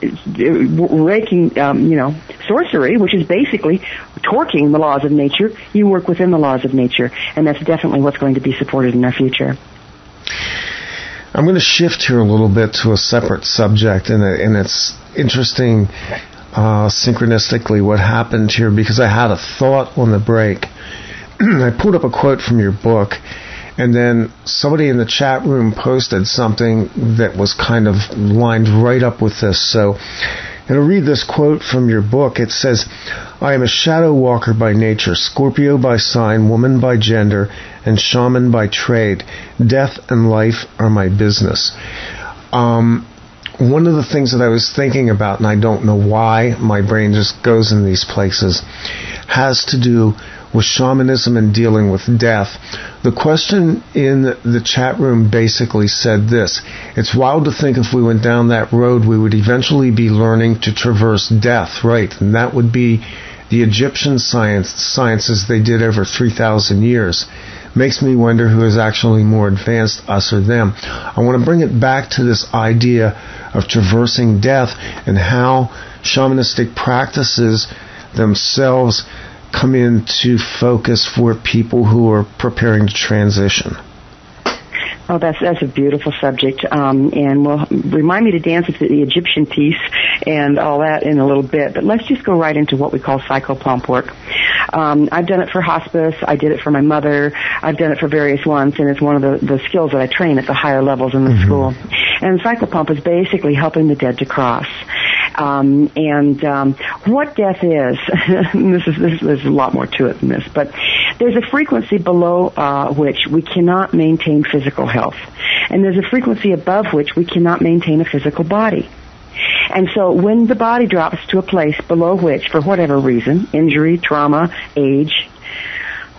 raking, um, you know, sorcery, which is basically torquing the laws of nature, you work within the laws of nature, and that's definitely what's going to be supported in our future. I'm going to shift here a little bit to a separate subject, and, and it's interesting uh, synchronistically what happened here because I had a thought on the break. I pulled up a quote from your book, and then somebody in the chat room posted something that was kind of lined right up with this. So and to read this quote from your book. It says, I am a shadow walker by nature, Scorpio by sign, woman by gender, and shaman by trade. Death and life are my business. Um, one of the things that I was thinking about, and I don't know why my brain just goes in these places, has to do with shamanism and dealing with death. The question in the chat room basically said this It's wild to think if we went down that road, we would eventually be learning to traverse death, right? And that would be the Egyptian science, sciences they did over 3,000 years. Makes me wonder who is actually more advanced, us or them. I want to bring it back to this idea of traversing death and how shamanistic practices themselves come into focus for people who are preparing to transition? Oh, that's that's a beautiful subject, um, and will remind me to dance with the Egyptian piece and all that in a little bit. But let's just go right into what we call psychopomp work. Um, I've done it for hospice. I did it for my mother. I've done it for various ones, and it's one of the, the skills that I train at the higher levels in the mm-hmm. school. And psychopomp is basically helping the dead to cross. Um, and um, what death is, this is this, there's a lot more to it than this, but there's a frequency below uh, which we cannot maintain physical health, and there's a frequency above which we cannot maintain a physical body. And so when the body drops to a place below which, for whatever reason, injury, trauma, age,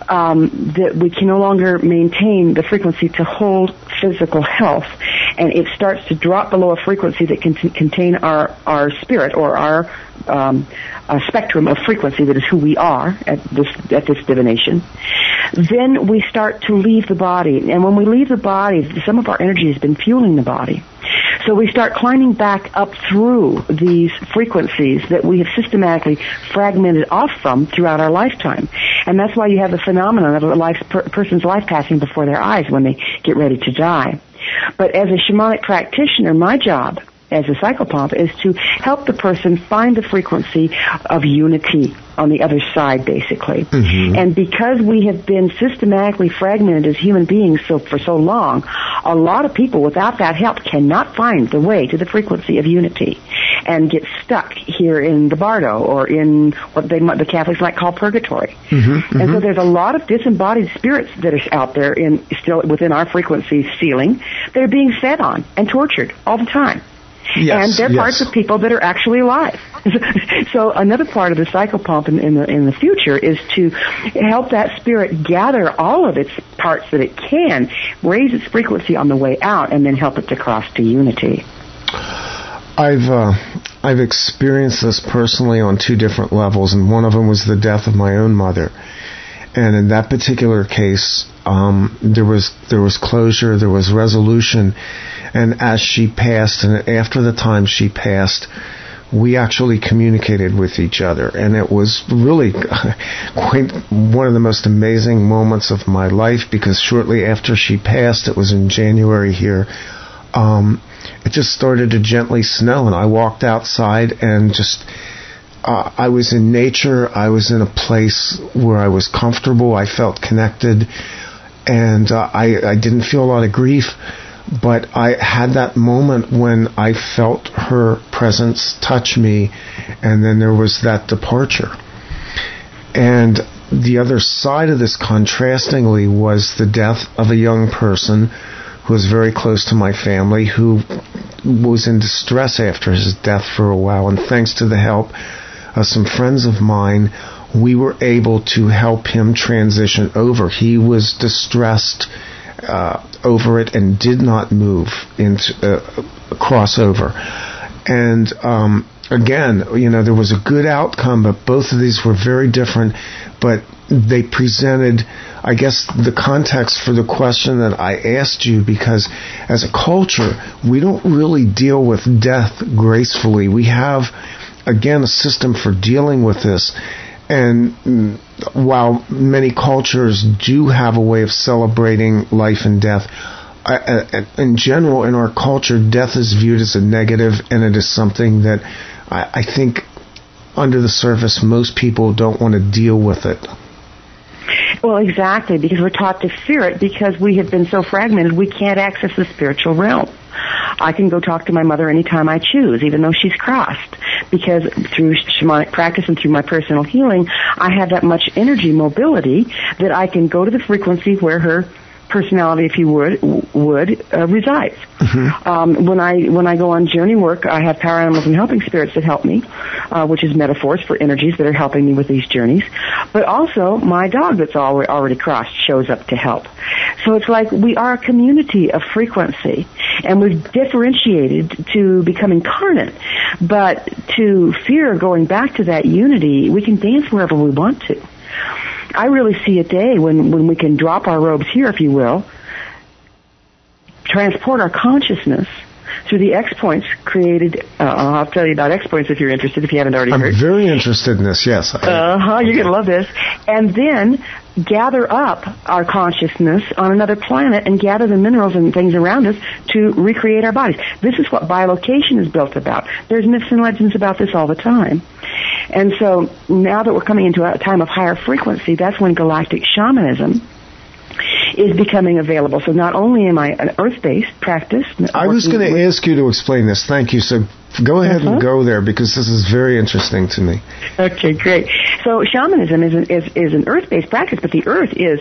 um, that we can no longer maintain the frequency to hold physical health, and it starts to drop below a frequency that can t- contain our our spirit or our um, spectrum of frequency that is who we are at this at this divination. Then we start to leave the body, and when we leave the body, some of our energy has been fueling the body. So we start climbing back up through these frequencies that we have systematically fragmented off from throughout our lifetime. And that's why you have the phenomenon of a life, per, person's life passing before their eyes when they get ready to die. But as a shamanic practitioner, my job as a psychopomp is to help the person find the frequency of unity on the other side, basically. Mm-hmm. And because we have been systematically fragmented as human beings so for so long, a lot of people without that help cannot find the way to the frequency of unity and get stuck here in the bardo or in what they the Catholics might call purgatory. Mm-hmm, mm-hmm. And so there's a lot of disembodied spirits that are out there in still within our frequency ceiling that are being fed on and tortured all the time. Yes, and they're yes. parts of people that are actually alive. so another part of the psychopomp in, in the in the future is to help that spirit gather all of its parts that it can, raise its frequency on the way out, and then help it to cross to unity. I've uh, I've experienced this personally on two different levels, and one of them was the death of my own mother. And in that particular case, um, there was there was closure, there was resolution, and as she passed, and after the time she passed, we actually communicated with each other, and it was really quite one of the most amazing moments of my life because shortly after she passed, it was in January here. Um, it just started to gently snow, and I walked outside and just. Uh, I was in nature. I was in a place where I was comfortable. I felt connected, and uh, I, I didn't feel a lot of grief but I had that moment when I felt her presence touch me, and then there was that departure. And the other side of this, contrastingly, was the death of a young person who was very close to my family who was in distress after his death for a while. And thanks to the help of some friends of mine, we were able to help him transition over. He was distressed uh, over it and did not move into uh, crossover. And um, again, you know, there was a good outcome, but both of these were very different. But they presented, I guess, the context for the question that I asked you because as a culture, we don't really deal with death gracefully. We have, again, a system for dealing with this. And while many cultures do have a way of celebrating life and death, in general, in our culture, death is viewed as a negative, and it is something that I, think under the surface most people don't want to deal with it. Well, exactly, because we're taught to fear it because we have been so fragmented we can't access the spiritual realm. I can go talk to my mother anytime I choose, even though she's crossed, because through shamanic practice and through my personal healing, I have that much energy mobility that I can go to the frequency where her personality, if you would, would uh, resides. Mm-hmm. Um, when I when I go on journey work, I have power animals and helping spirits that help me, uh, which is metaphors for energies that are helping me with these journeys. But also, my dog that's already crossed shows up to help. So it's like we are a community of frequency, and we've differentiated to become incarnate. But to fear going back to that unity, we can dance wherever we want to. I really see a day when, when we can drop our robes here, if you will, transport our consciousness through the X points created. Uh, I'll tell you about X points if you're interested, if you haven't already I'm heard. I'm very interested in this, yes. Uh huh, you're going to love this. And then gather up our consciousness on another planet and gather the minerals and things around us to recreate our bodies. This is what bilocation is built about. There's myths and legends about this all the time. And so now that we're coming into a time of higher frequency, that's when galactic shamanism is becoming available. So not only am I an earth-based practice. I was going to ask you to explain this. Thank you. So go ahead uh-huh. and go there because this is very interesting to me. Okay, great. So shamanism is an, is, is an earth-based practice, but the earth is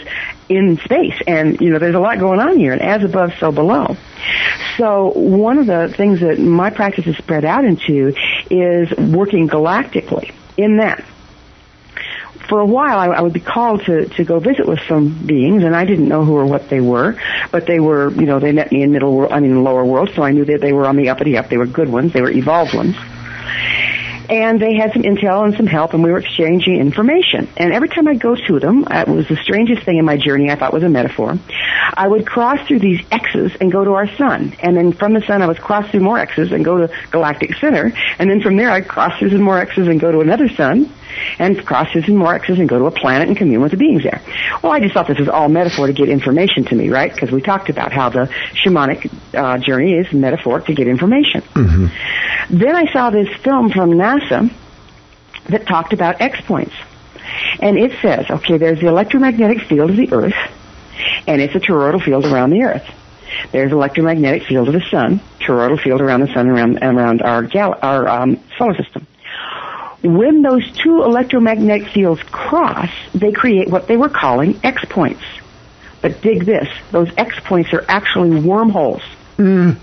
in space, and you know there's a lot going on here, and as above, so below. So one of the things that my practice is spread out into is working galactically. In that, for a while I, I would be called to to go visit with some beings, and I didn't know who or what they were, but they were, you know, they met me in middle world, I mean lower world, so I knew that they were on the uppity up. They were good ones. They were evolved ones and they had some intel and some help, and we were exchanging information. And every time I go to them, uh, it was the strangest thing in my journey. I thought was a metaphor. I would cross through these X's and go to our sun, and then from the sun I would cross through more X's and go to galactic center, and then from there I'd cross through some more X's and go to another sun, and cross through some more X's and go to a planet and commune with the beings there. Well, I just thought this was all metaphor to get information to me, right? Because we talked about how the shamanic uh, journey is metaphoric to get information. Mm-hmm. Then I saw this film from NASA that talked about X points. And it says, okay, there's the electromagnetic field of the Earth, and it's a toroidal field around the Earth. There's electromagnetic field of the Sun, toroidal field around the Sun around around our gal- our um, solar system. When those two electromagnetic fields cross, they create what they were calling X points. But dig this, those X points are actually wormholes. Mm.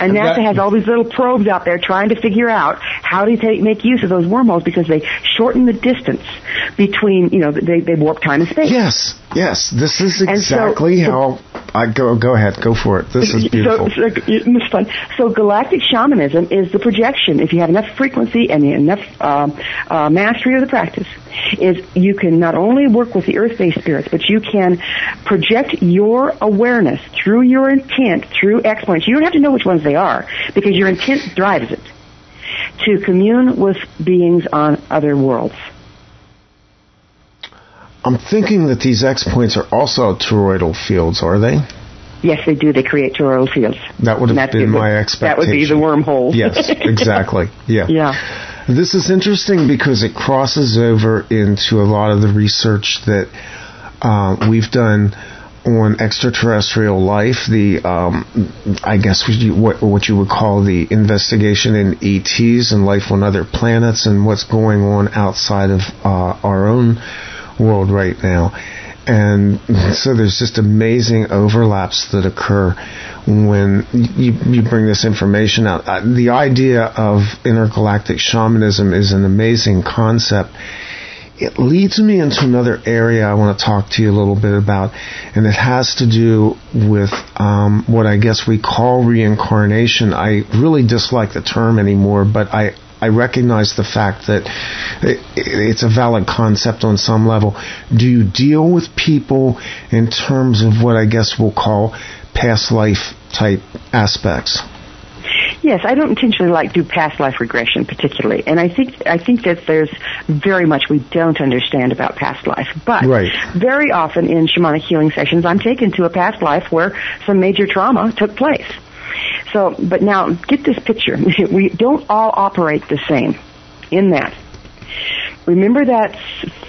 And NASA that, has all these little probes out there trying to figure out how to take, make use of those wormholes because they shorten the distance between, you know, they, they warp time and space. Yes, yes. This is exactly so, how I go. Go ahead, go for it. This is beautiful. So, so, fun. So galactic shamanism is the projection. If you have enough frequency and enough um, uh, mastery of the practice, is you can not only work with the earth-based spirits, but you can project your awareness through your intent through X points. You don't have to know which ones they are because your intent drives it to commune with beings on other worlds. I'm thinking that these X points are also toroidal fields, are they? Yes, they do. They create toroidal fields. That would have been my expectation. That would be the wormhole. yes, exactly. Yeah. Yeah. This is interesting because it crosses over into a lot of the research that uh, we've done on extraterrestrial life, the um, I guess what you, what, what you would call the investigation in ETs and life on other planets, and what's going on outside of uh, our own world right now. And so there's just amazing overlaps that occur when you, you bring this information out. Uh, the idea of intergalactic shamanism is an amazing concept it leads me into another area I want to talk to you a little bit about, and it has to do with um, what I guess we call reincarnation. I really dislike the term anymore, but I I recognize the fact that it, it's a valid concept on some level. Do you deal with people in terms of what I guess we'll call past life type aspects? Yes, I don't intentionally like do past life regression particularly, and I think I think that there's very much we don't understand about past life. But right. very often in shamanic healing sessions, I'm taken to a past life where some major trauma took place. So, but now get this picture: we don't all operate the same. In that, Remember that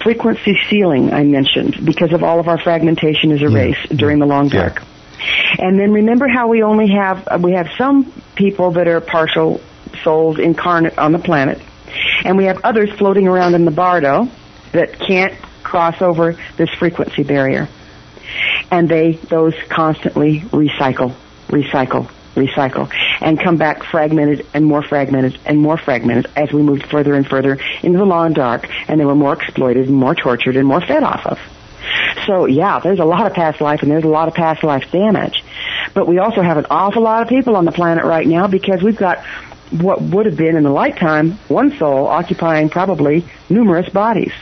frequency ceiling I mentioned because of all of our fragmentation is erased yeah. during the long dark. Yeah. And then remember how we only have uh, we have some people that are partial souls incarnate on the planet, and we have others floating around in the bardo that can't cross over this frequency barrier. And they those constantly recycle, recycle, recycle, and come back fragmented and more fragmented and more fragmented as we moved further and further into the long dark, and they were more exploited and more tortured and more fed off of. So yeah, there's a lot of past life and there's a lot of past life damage. But we also have an awful lot of people on the planet right now because we've got what would have been in the lifetime one soul occupying probably numerous bodies.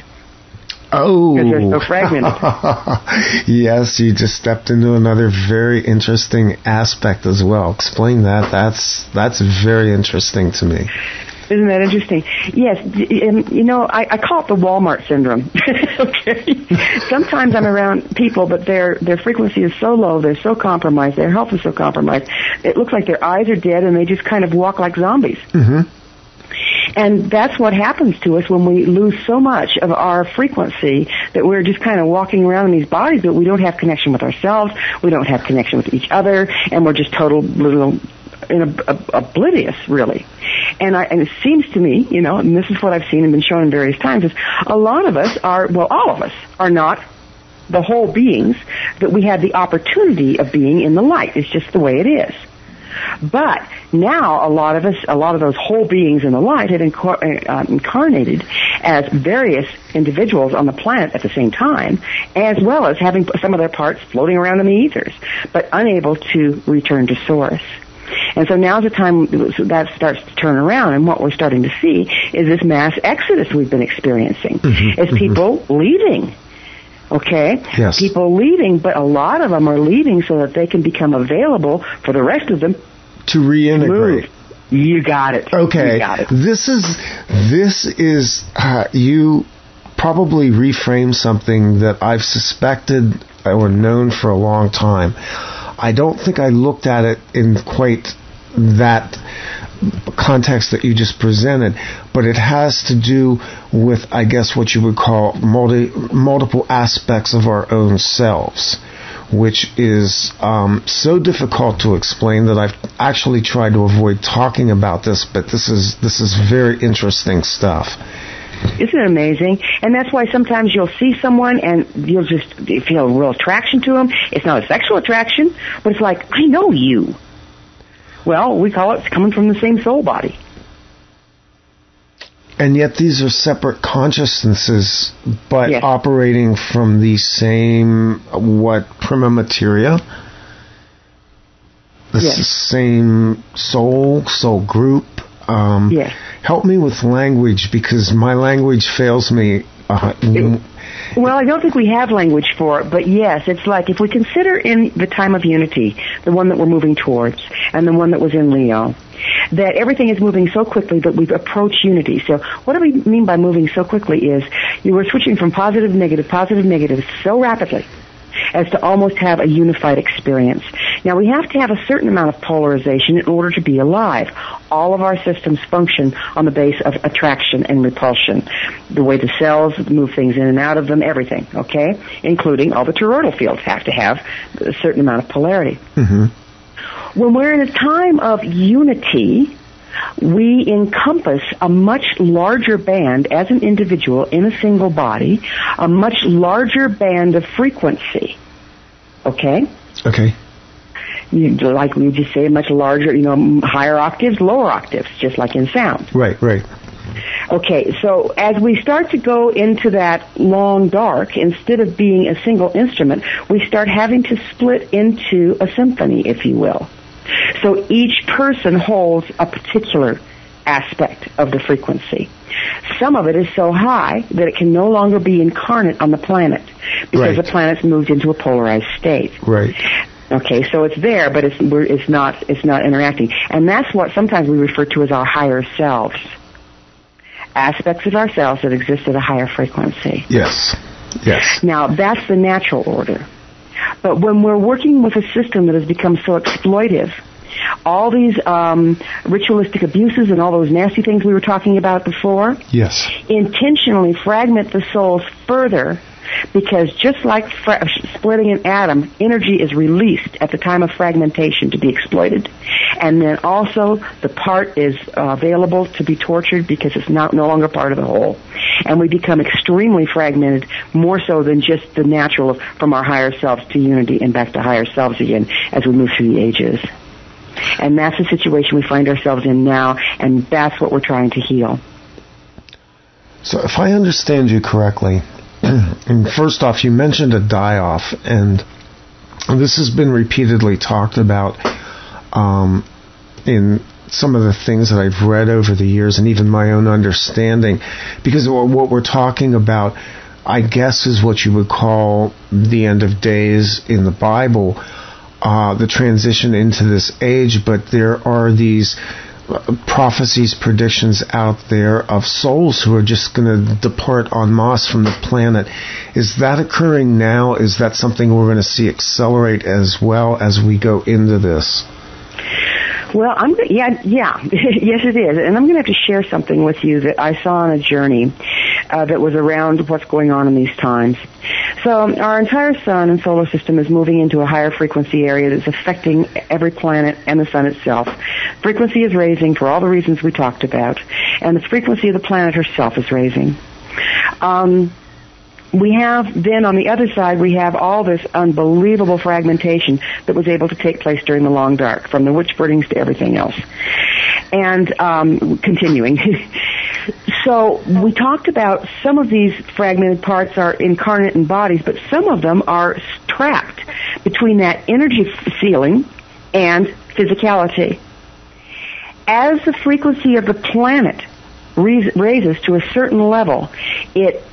Oh, because they're so fragmented. yes, you just stepped into another very interesting aspect as well. Explain that. That's that's very interesting to me. Isn't that interesting? Yes, and you know, I, I call it the Walmart syndrome. okay. Sometimes I'm around people, but their their frequency is so low, they're so compromised, their health is so compromised. It looks like their eyes are dead, and they just kind of walk like zombies. Mm-hmm. And that's what happens to us when we lose so much of our frequency that we're just kind of walking around in these bodies, but we don't have connection with ourselves, we don't have connection with each other, and we're just total little in a, a, oblivious, really. And, I, and it seems to me, you know, and this is what I've seen and been shown in various times, is a lot of us are, well, all of us are not the whole beings that we had the opportunity of being in the light. It's just the way it is. But now a lot of us, a lot of those whole beings in the light had incar- uh, incarnated as various individuals on the planet at the same time, as well as having some of their parts floating around in the ethers, but unable to return to source. And so now's the time that starts to turn around, and what we're starting to see is this mass exodus we've been experiencing. Mm-hmm, is people mm-hmm. leaving. Okay? Yes. People leaving, but a lot of them are leaving so that they can become available for the rest of them to reintegrate. To you got it. Okay. Got it. This is this is uh, you probably reframe something that I've suspected or known for a long time. I don't think I looked at it in quite that context that you just presented, but it has to do with, I guess, what you would call multi, multiple aspects of our own selves, which is um, so difficult to explain that I've actually tried to avoid talking about this. But this is this is very interesting stuff. Isn't it amazing? And that's why sometimes you'll see someone and you'll just feel a real attraction to them. It's not a sexual attraction, but it's like, I know you. Well, we call it coming from the same soul body. And yet these are separate consciousnesses, but yes. operating from the same, what, prima materia? The yes. same soul, soul group? Um, yes help me with language because my language fails me. Uh, well, I don't think we have language for it, but yes, it's like if we consider in the time of unity, the one that we're moving towards, and the one that was in Leo, that everything is moving so quickly that we've approached unity. So what do we mean by moving so quickly is you were switching from positive negative, positive negative so rapidly as to almost have a unified experience. Now we have to have a certain amount of polarization in order to be alive. All of our systems function on the base of attraction and repulsion. The way the cells move things in and out of them, everything, okay? Including all the toroidal fields have to have a certain amount of polarity. Mm-hmm. When we're in a time of unity, we encompass a much larger band as an individual in a single body, a much larger band of frequency. Okay? Okay. You, like we just say, much larger, you know, higher octaves, lower octaves, just like in sound. Right, right. Okay, so as we start to go into that long dark, instead of being a single instrument, we start having to split into a symphony, if you will. So each person holds a particular aspect of the frequency. Some of it is so high that it can no longer be incarnate on the planet because Right. the planet's moved into a polarized state. Right. Okay, so it's there, but it's we're, it's not it's not interacting, and that's what sometimes we refer to as our higher selves, aspects of ourselves that exist at a higher frequency. Yes. Yes. Now that's the natural order, but when we're working with a system that has become so exploitive, all these um, ritualistic abuses and all those nasty things we were talking about before, Yes. intentionally fragment the souls further because just like fra- splitting an atom, energy is released at the time of fragmentation to be exploited. And then also the part is uh, available to be tortured because it's not no longer part of the whole. And we become extremely fragmented, more so than just the natural from our higher selves to unity and back to higher selves again as we move through the ages. And that's the situation we find ourselves in now, and that's what we're trying to heal. So if I understand you correctly, and first off, you mentioned a die-off, and this has been repeatedly talked about um, in some of the things that I've read over the years, and even my own understanding, because what we're talking about, I guess, is what you would call the end of days in the Bible, uh, the transition into this age. But there are these prophecies, predictions out there of souls who are just going to depart en masse from the planet. Is that occurring now? Is that something we're going to see accelerate as well as we go into this? Well, I'm yeah yeah yes it is, and I'm going to have to share something with you that I saw on a journey uh, that was around what's going on in these times. So um, our entire sun and solar system is moving into a higher frequency area that's affecting every planet and the sun itself. Frequency is raising for all the reasons we talked about, and the frequency of the planet herself is raising. Um, we have then on the other side we have all this unbelievable fragmentation that was able to take place during the long dark from the witch burnings to everything else. And um, continuing. So we talked about some of these fragmented parts are incarnate in bodies but some of them are trapped between that energy ceiling and physicality. As the frequency of the planet rais- raises to a certain level it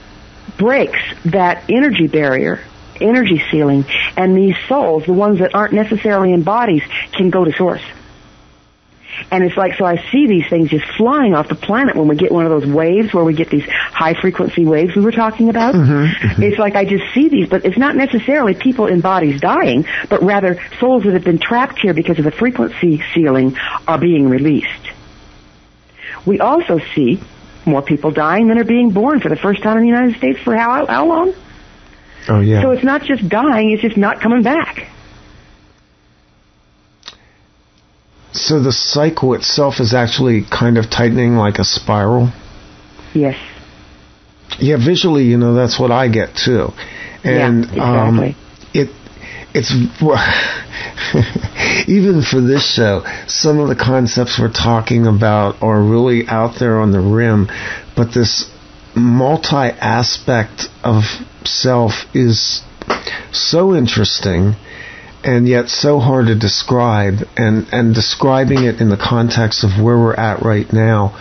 breaks that energy barrier, energy ceiling, and these souls, the ones that aren't necessarily in bodies, can go to source. And it's like, so I see these things just flying off the planet when we get one of those waves where we get these high frequency waves we were talking about. Mm-hmm, mm-hmm. It's like I just see these, but it's not necessarily people in bodies dying, but rather souls that have been trapped here because of the frequency ceiling are being released. We also see more people dying than are being born for the first time in the United States for how, how long? Oh yeah. So it's not just dying, it's just not coming back. So the cycle itself is actually kind of tightening like a spiral. Yes. Yeah, visually, you know, that's what I get too. And Yeah, exactly. um, it it's even for this show, some of the concepts we're talking about are really out there on the rim, but this multi-aspect of self is so interesting and yet so hard to describe and and describing it in the context of where we're at right now.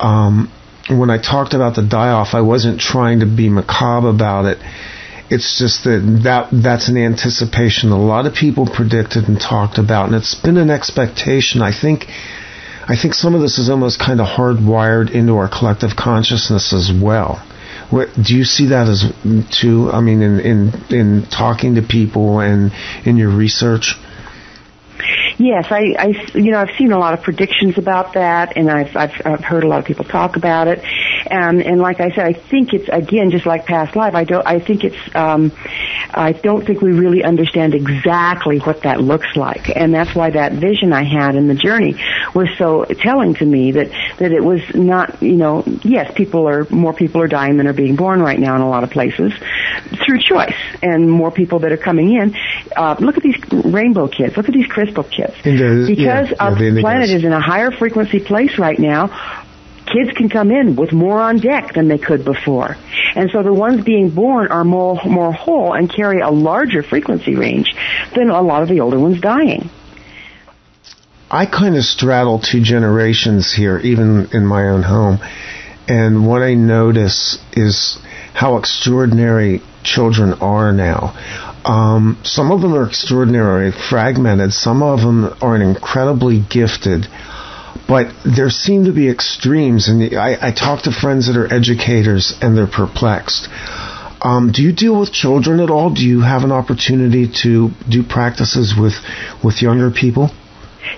Um, when I talked about the die off I wasn't trying to be macabre about it it's just that, that that's an anticipation a lot of people predicted and talked about and it's been an expectation I think I think some of this is almost kind of hardwired into our collective consciousness as well what, do you see that as too? I mean, in, in in talking to people and in your research. Yes, I, I, you know, I've seen a lot of predictions about that, and I've, I've, I've heard a lot of people talk about it, and, and like I said, I think it's again just like past life. I don't, I think it's, um, I don't think we really understand exactly what that looks like, and that's why that vision I had in the journey was so telling to me that that it was not, you know, yes, people are more people are dying than are being born right now in a lot of places through choice, and more people that are coming in. Uh, look at these rainbow kids. Look at these crystal kids. Because yeah, our yeah, the planet is in a higher frequency place right now, kids can come in with more on deck than they could before. And so the ones being born are more, more whole and carry a larger frequency range than a lot of the older ones dying. I kind of straddle two generations here, even in my own home. And what I notice is how extraordinary children are now. Um, some of them are extraordinarily fragmented. Some of them are incredibly gifted. But there seem to be extremes, and I, I talk to friends that are educators, and they're perplexed. Um, do you deal with children at all? Do you have an opportunity to do practices with with younger people?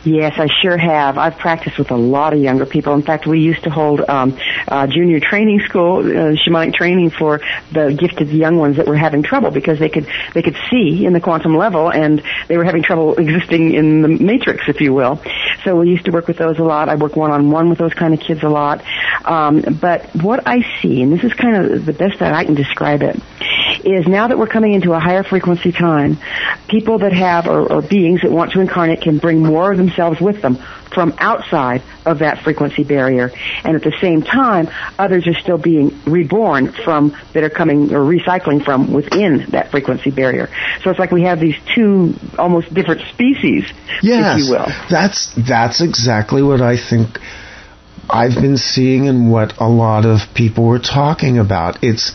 Yes, I sure have. I've practiced with a lot of younger people. In fact, we used to hold um, uh, junior training school, uh, shamanic training for the gifted young ones that were having trouble because they could they could see in the quantum level and they were having trouble existing in the matrix, if you will. So we used to work with those a lot. I work one on one with those kind of kids a lot. Um, but what I see, and this is kind of the best that I can describe it, is now that we're coming into a higher frequency time, people that have or, or beings that want to incarnate can bring more of themselves with them from outside of that frequency barrier. And at the same time, others are still being reborn from that are coming or recycling from within that frequency barrier. So it's like we have these two almost different species, Yes, if you will. that's that's exactly what I think I've been seeing and what a lot of people were talking about. It's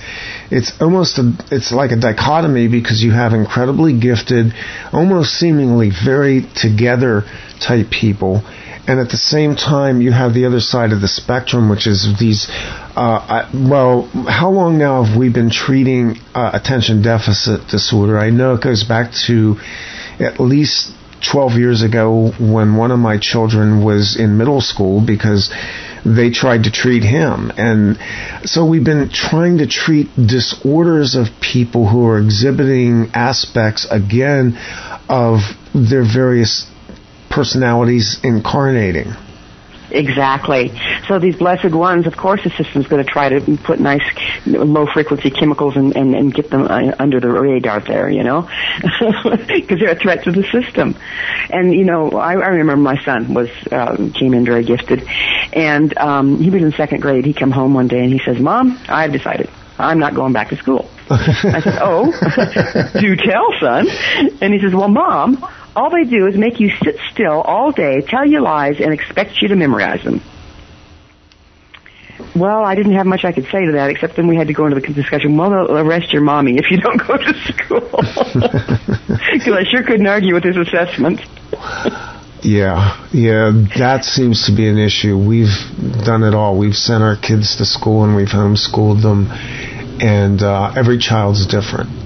it's almost a it's like a dichotomy because you have incredibly gifted, almost seemingly very together type people. And at the same time, you have the other side of the spectrum, which is these. Uh, I, well, how long now have we been treating uh, attention deficit disorder? I know it goes back to at least 12 years ago when one of my children was in middle school because they tried to treat him. And so we've been trying to treat disorders of people who are exhibiting aspects, again, of their various personalities incarnating. Exactly. So these blessed ones, of course, the system's going to try to put nice low frequency chemicals and, and, and get them uh, under the radar there, you know, because they're a threat to the system. And you know, I, I remember my son was uh, came in very gifted, and um, he was in second grade. He came home one day and he says, "Mom, I've decided." I'm not going back to school. I said, "Oh, do tell, son." And he says, "Well, mom, all they do is make you sit still all day, tell you lies, and expect you to memorize them." Well, I didn't have much I could say to that, except then we had to go into the discussion. Well, they'll arrest your mommy if you don't go to school, because I sure couldn't argue with his assessment. Yeah, yeah, that seems to be an issue. We've done it all. We've sent our kids to school and we've homeschooled them, and uh, every child's different.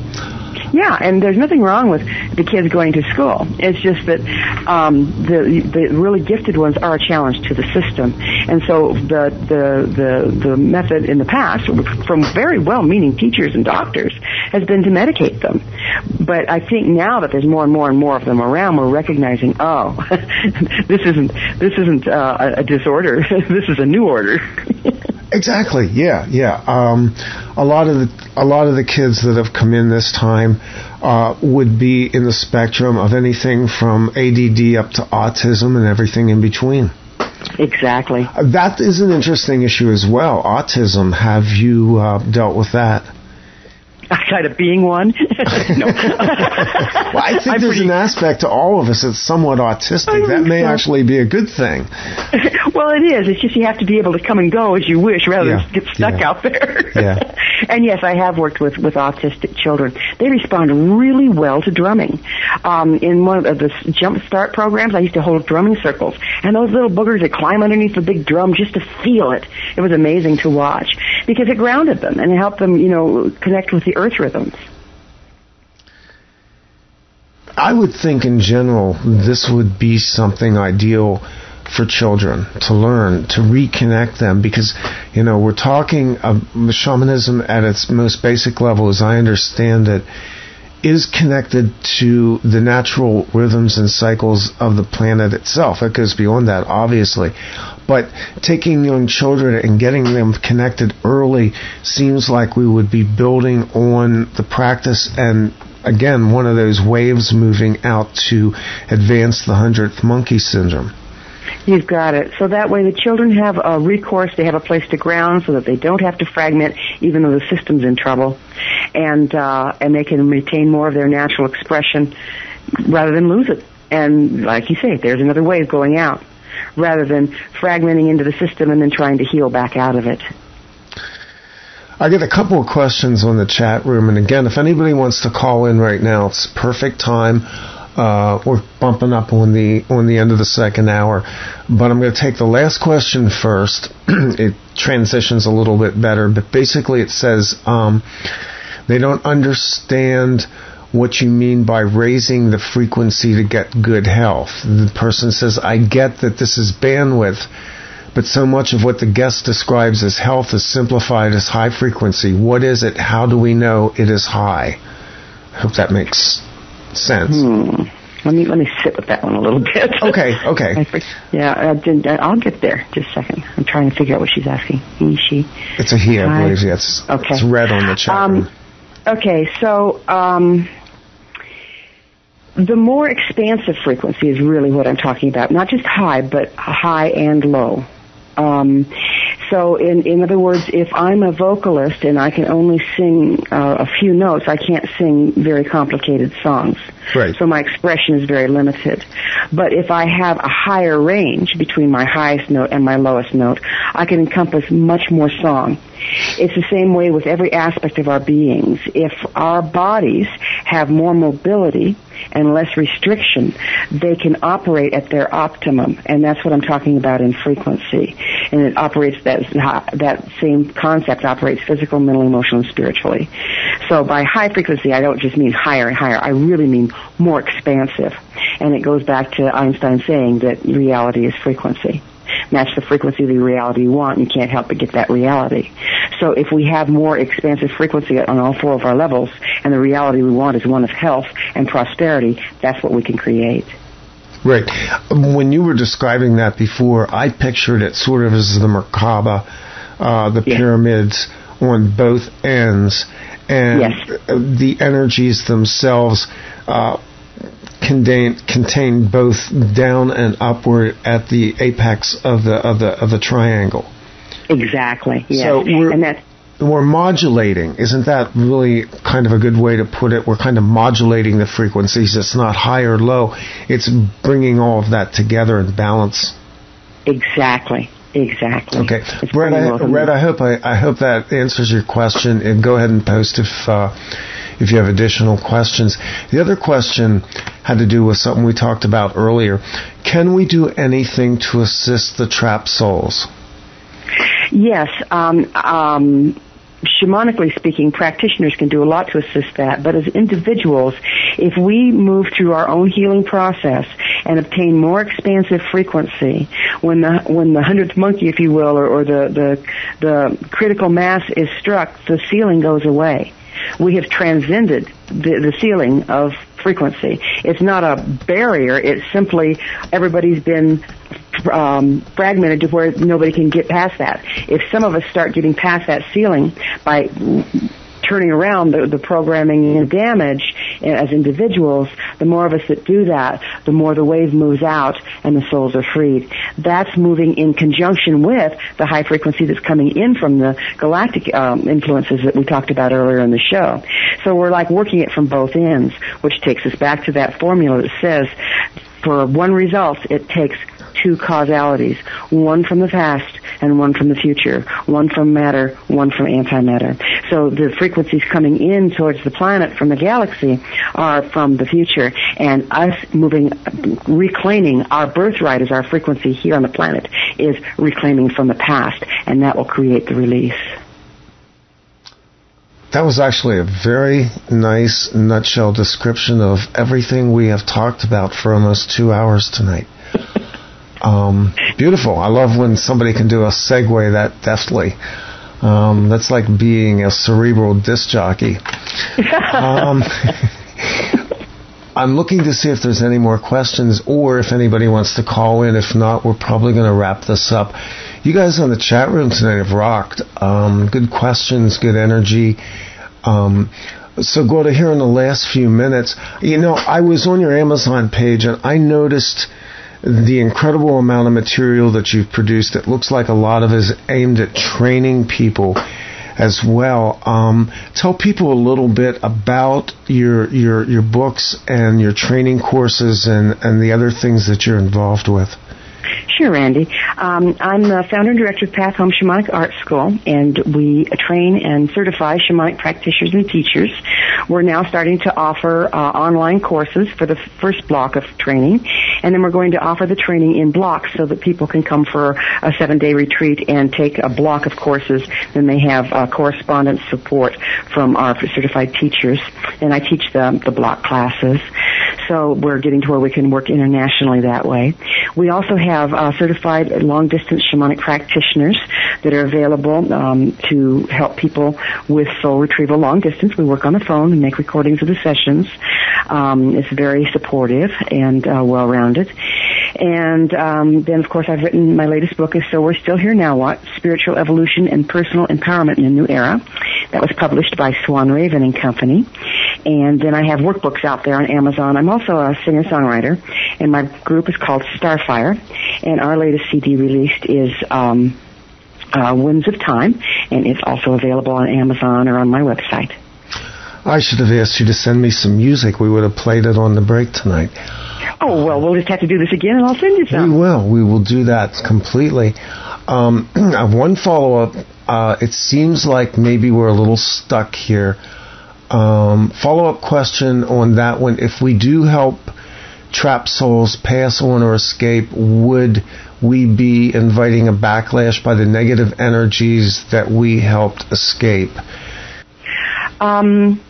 Yeah, and there's nothing wrong with the kids going to school. It's just that um, the the really gifted ones are a challenge to the system, and so the the the the method in the past from very well-meaning teachers and doctors has been to medicate them. But I think now that there's more and more and more of them around, we're recognizing, oh, this isn't this isn't uh, a, disorder. this is a new order. Exactly. Yeah, yeah. Um, a lot of the a lot of the kids that have come in this time uh, would be in the spectrum of anything from ADD up to autism and everything in between. exactly. That is an interesting issue as well. Autism. Have you uh, dealt with that? Outside of being one, no. Well, I think I'm there's pretty- an aspect to all of us that's somewhat autistic. That may so. actually be a good thing. well, it is. It's just you have to be able to come and go as you wish rather Yeah. than get stuck Yeah. out there. Yeah. and yes, I have worked with, with autistic children. They respond really well to drumming. Um, in one of the jump start programs, I used to hold drumming circles. And those little boogers that climb underneath the big drum just to feel it. It was amazing to watch because it grounded them and it helped them, you know, connect with the earth rhythms. I would think in general this would be something ideal for children to learn, to reconnect them, because, you know, we're talking of shamanism at its most basic level, as I understand it, is connected to the natural rhythms and cycles of the planet itself. It goes beyond that, obviously. But taking young children and getting them connected early seems like we would be building on the practice and again, one of those waves moving out to advance the hundredth monkey syndrome. You've got it. So that way the children have a recourse, they have a place to ground so that they don't have to fragment even though the system's in trouble. And, uh, and they can retain more of their natural expression rather than lose it. And like you say, there's another way of going out rather than fragmenting into the system and then trying to heal back out of it. I get a couple of questions on the chat room, and again, if anybody wants to call in right now, it's perfect time. Uh, we're bumping up on the on the end of the second hour, but I'm going to take the last question first. it transitions a little bit better, but basically it says um, they don't understand what you mean by raising the frequency to get good health. The person says, "I get that this is bandwidth." But so much of what the guest describes as health is simplified as high frequency. What is it? How do we know it is high? I hope that makes sense. Hmm. Let me let me sit with that one a little bit. Okay, okay. yeah, I did, I'll get there. Just a second. I'm trying to figure out what she's asking. He, she. It's a he, I believe. Yes. Okay. It's red on the chat um, Okay, so um, the more expansive frequency is really what I'm talking about. Not just high, but high and low. Um, so, in in other words, if I'm a vocalist and I can only sing uh, a few notes, I can't sing very complicated songs. Right. So my expression is very limited. But if I have a higher range between my highest note and my lowest note, I can encompass much more song. It's the same way with every aspect of our beings. If our bodies have more mobility and less restriction, they can operate at their optimum, and that's what I'm talking about in frequency. And it operates that that same concept operates physical, mental, emotional, and spiritually. So by high frequency, I don't just mean higher and higher. I really mean more expansive, and it goes back to Einstein saying that reality is frequency match the frequency of the reality you want, you can't help but get that reality. So if we have more expansive frequency on all four of our levels, and the reality we want is one of health and prosperity, that's what we can create. Right. When you were describing that before, I pictured it sort of as the Merkaba, uh, the yeah. pyramids on both ends, and yes. the energies themselves uh, contain contain both down and upward at the apex of the of the of the triangle. Exactly. Yes. So we're, and that we're modulating. Isn't that really kind of a good way to put it? We're kind of modulating the frequencies. It's not high or low. It's bringing all of that together in balance. Exactly. Exactly. Okay, Red. I, Red, I hope I, I hope that answers your question. And go ahead and post if uh, if you have additional questions. The other question had to do with something we talked about earlier. Can we do anything to assist the trapped souls? Yes. Um, um, shamanically speaking, practitioners can do a lot to assist that. But as individuals, if we move through our own healing process and obtain more expansive frequency, when the when the hundredth monkey, if you will, or, or the the the critical mass is struck, the ceiling goes away we have transcended the, the ceiling of frequency. It's not a barrier. It's simply everybody's been um, fragmented to where nobody can get past that. If some of us start getting past that ceiling by turning around the, the programming and damage as individuals, the more of us that do that, the more the wave moves out and the souls are freed. That's moving in conjunction with the high frequency that's coming in from the galactic um, influences that we talked about earlier in the show. So we're like working it from both ends, which takes us back to that formula that says for one result, it takes two causalities, one from the past and one from the future, one from matter, one from antimatter. So the frequencies coming in towards the planet from the galaxy are from the future, and us moving, reclaiming our birthright as our frequency here on the planet is reclaiming from the past, and that will create the release. That was actually a very nice nutshell description of everything we have talked about for almost two hours tonight. Um, beautiful. I love when somebody can do a segue that deftly. Um, that's like being a cerebral disc jockey. Um, I'm looking to see if there's any more questions or if anybody wants to call in. If not, we're probably going to wrap this up. You guys on the chat room tonight have rocked. Um, good questions, good energy. Um, so, Gwilda, here in the last few minutes, you know, I was on your Amazon page and I noticed the incredible amount of material that you've produced. It looks like a lot of is aimed at training people as well. Um, tell people a little bit about your your your books and your training courses and and the other things that you're involved with. Sure, Randy. Um, I'm the founder and director of Path Home Shamanic Art School, and we train and certify shamanic practitioners and teachers. We're now starting to offer uh, online courses for the first block of training, and then we're going to offer the training in blocks so that people can come for a seven-day retreat and take a block of courses. Then they have uh, correspondence support from our certified teachers, and I teach the, the block classes. So we're getting to where we can work internationally that way. We also have uh, certified long distance shamanic practitioners that are available um, to help people with soul retrieval long distance. We work on the phone and make recordings of the sessions. Um, it's very supportive and uh, well rounded. And um, then, of course, I've written my latest book is So We're Still Here Now What? Spiritual Evolution and Personal Empowerment in a New Era. That was published by Swan Raven and Company. And then I have workbooks out there on Amazon. I'm also a singer-songwriter, and my group is called Starfire. And our latest CD released is um, uh, Winds of Time, and it's also available on Amazon or on my website. I should have asked you to send me some music. We would have played it on the break tonight. Oh well, we'll just have to do this again, and I'll send you some. We will. We will do that completely. Um, I have one follow up. Uh, it seems like maybe we're a little stuck here. Um, follow up question on that one. If we do help trap souls pass on or escape, would we be inviting a backlash by the negative energies that we helped escape? Um,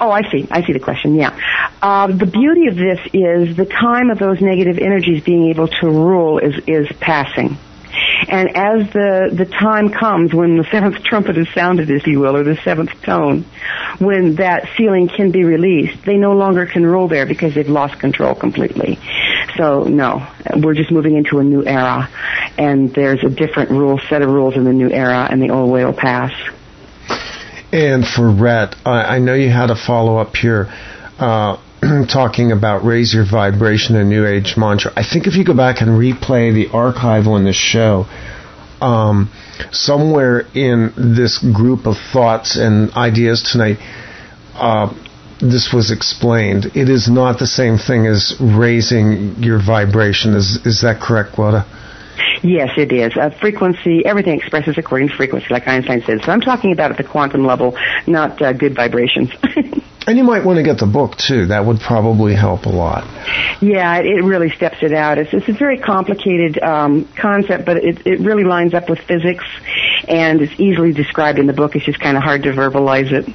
oh, I see. I see the question. Yeah. Uh, the beauty of this is the time of those negative energies being able to rule is is passing. And as the, the time comes when the seventh trumpet is sounded, if you will, or the seventh tone, when that ceiling can be released, they no longer can rule there because they've lost control completely. So no, we're just moving into a new era, and there's a different rule, set of rules in the new era, and the old way will pass. And for Rhett, I, I know you had a follow up here. Uh, talking about raise your vibration and new age mantra. I think if you go back and replay the archive on this show, um, somewhere in this group of thoughts and ideas tonight, uh, this was explained. It is not the same thing as raising your vibration. Is is that correct, Gwilda? Yes, it is. Uh, frequency, everything expresses according to frequency, like Einstein said. So I'm talking about at the quantum level, not uh, good vibrations. And you might want to get the book too. That would probably help a lot. Yeah, it, really steps it out. It's, it's a very complicated um, concept, but it, it really lines up with physics, and it's easily described in the book. It's just kind of hard to verbalize it.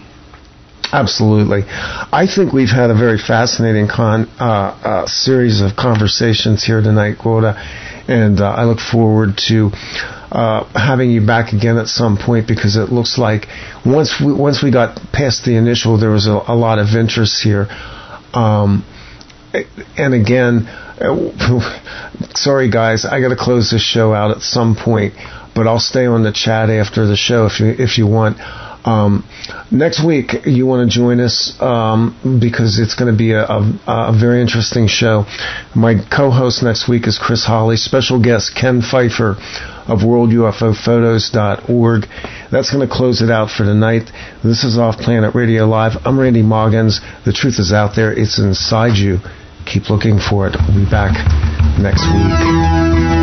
Absolutely. I think we've had a very fascinating con, uh, uh, series of conversations here tonight, Gwilda, and uh, I look forward to uh, having you back again at some point because it looks like once we, once we got past the initial, there was a, a lot of interest here. Um, and again, sorry guys, I got to close this show out at some point, but I'll stay on the chat after the show if you if you want. Um, next week, you want to join us um, because it's going to be a, a, a, very interesting show. My co-host next week is Chris Holly. Special guest Ken Pfeifer of WorldUFOPhotos.org. That's going to close it out for tonight. This is OffPlanet Radio Live. I'm Randy Maugans. The truth is out there. It's inside you. Keep looking for it. We'll be back next week.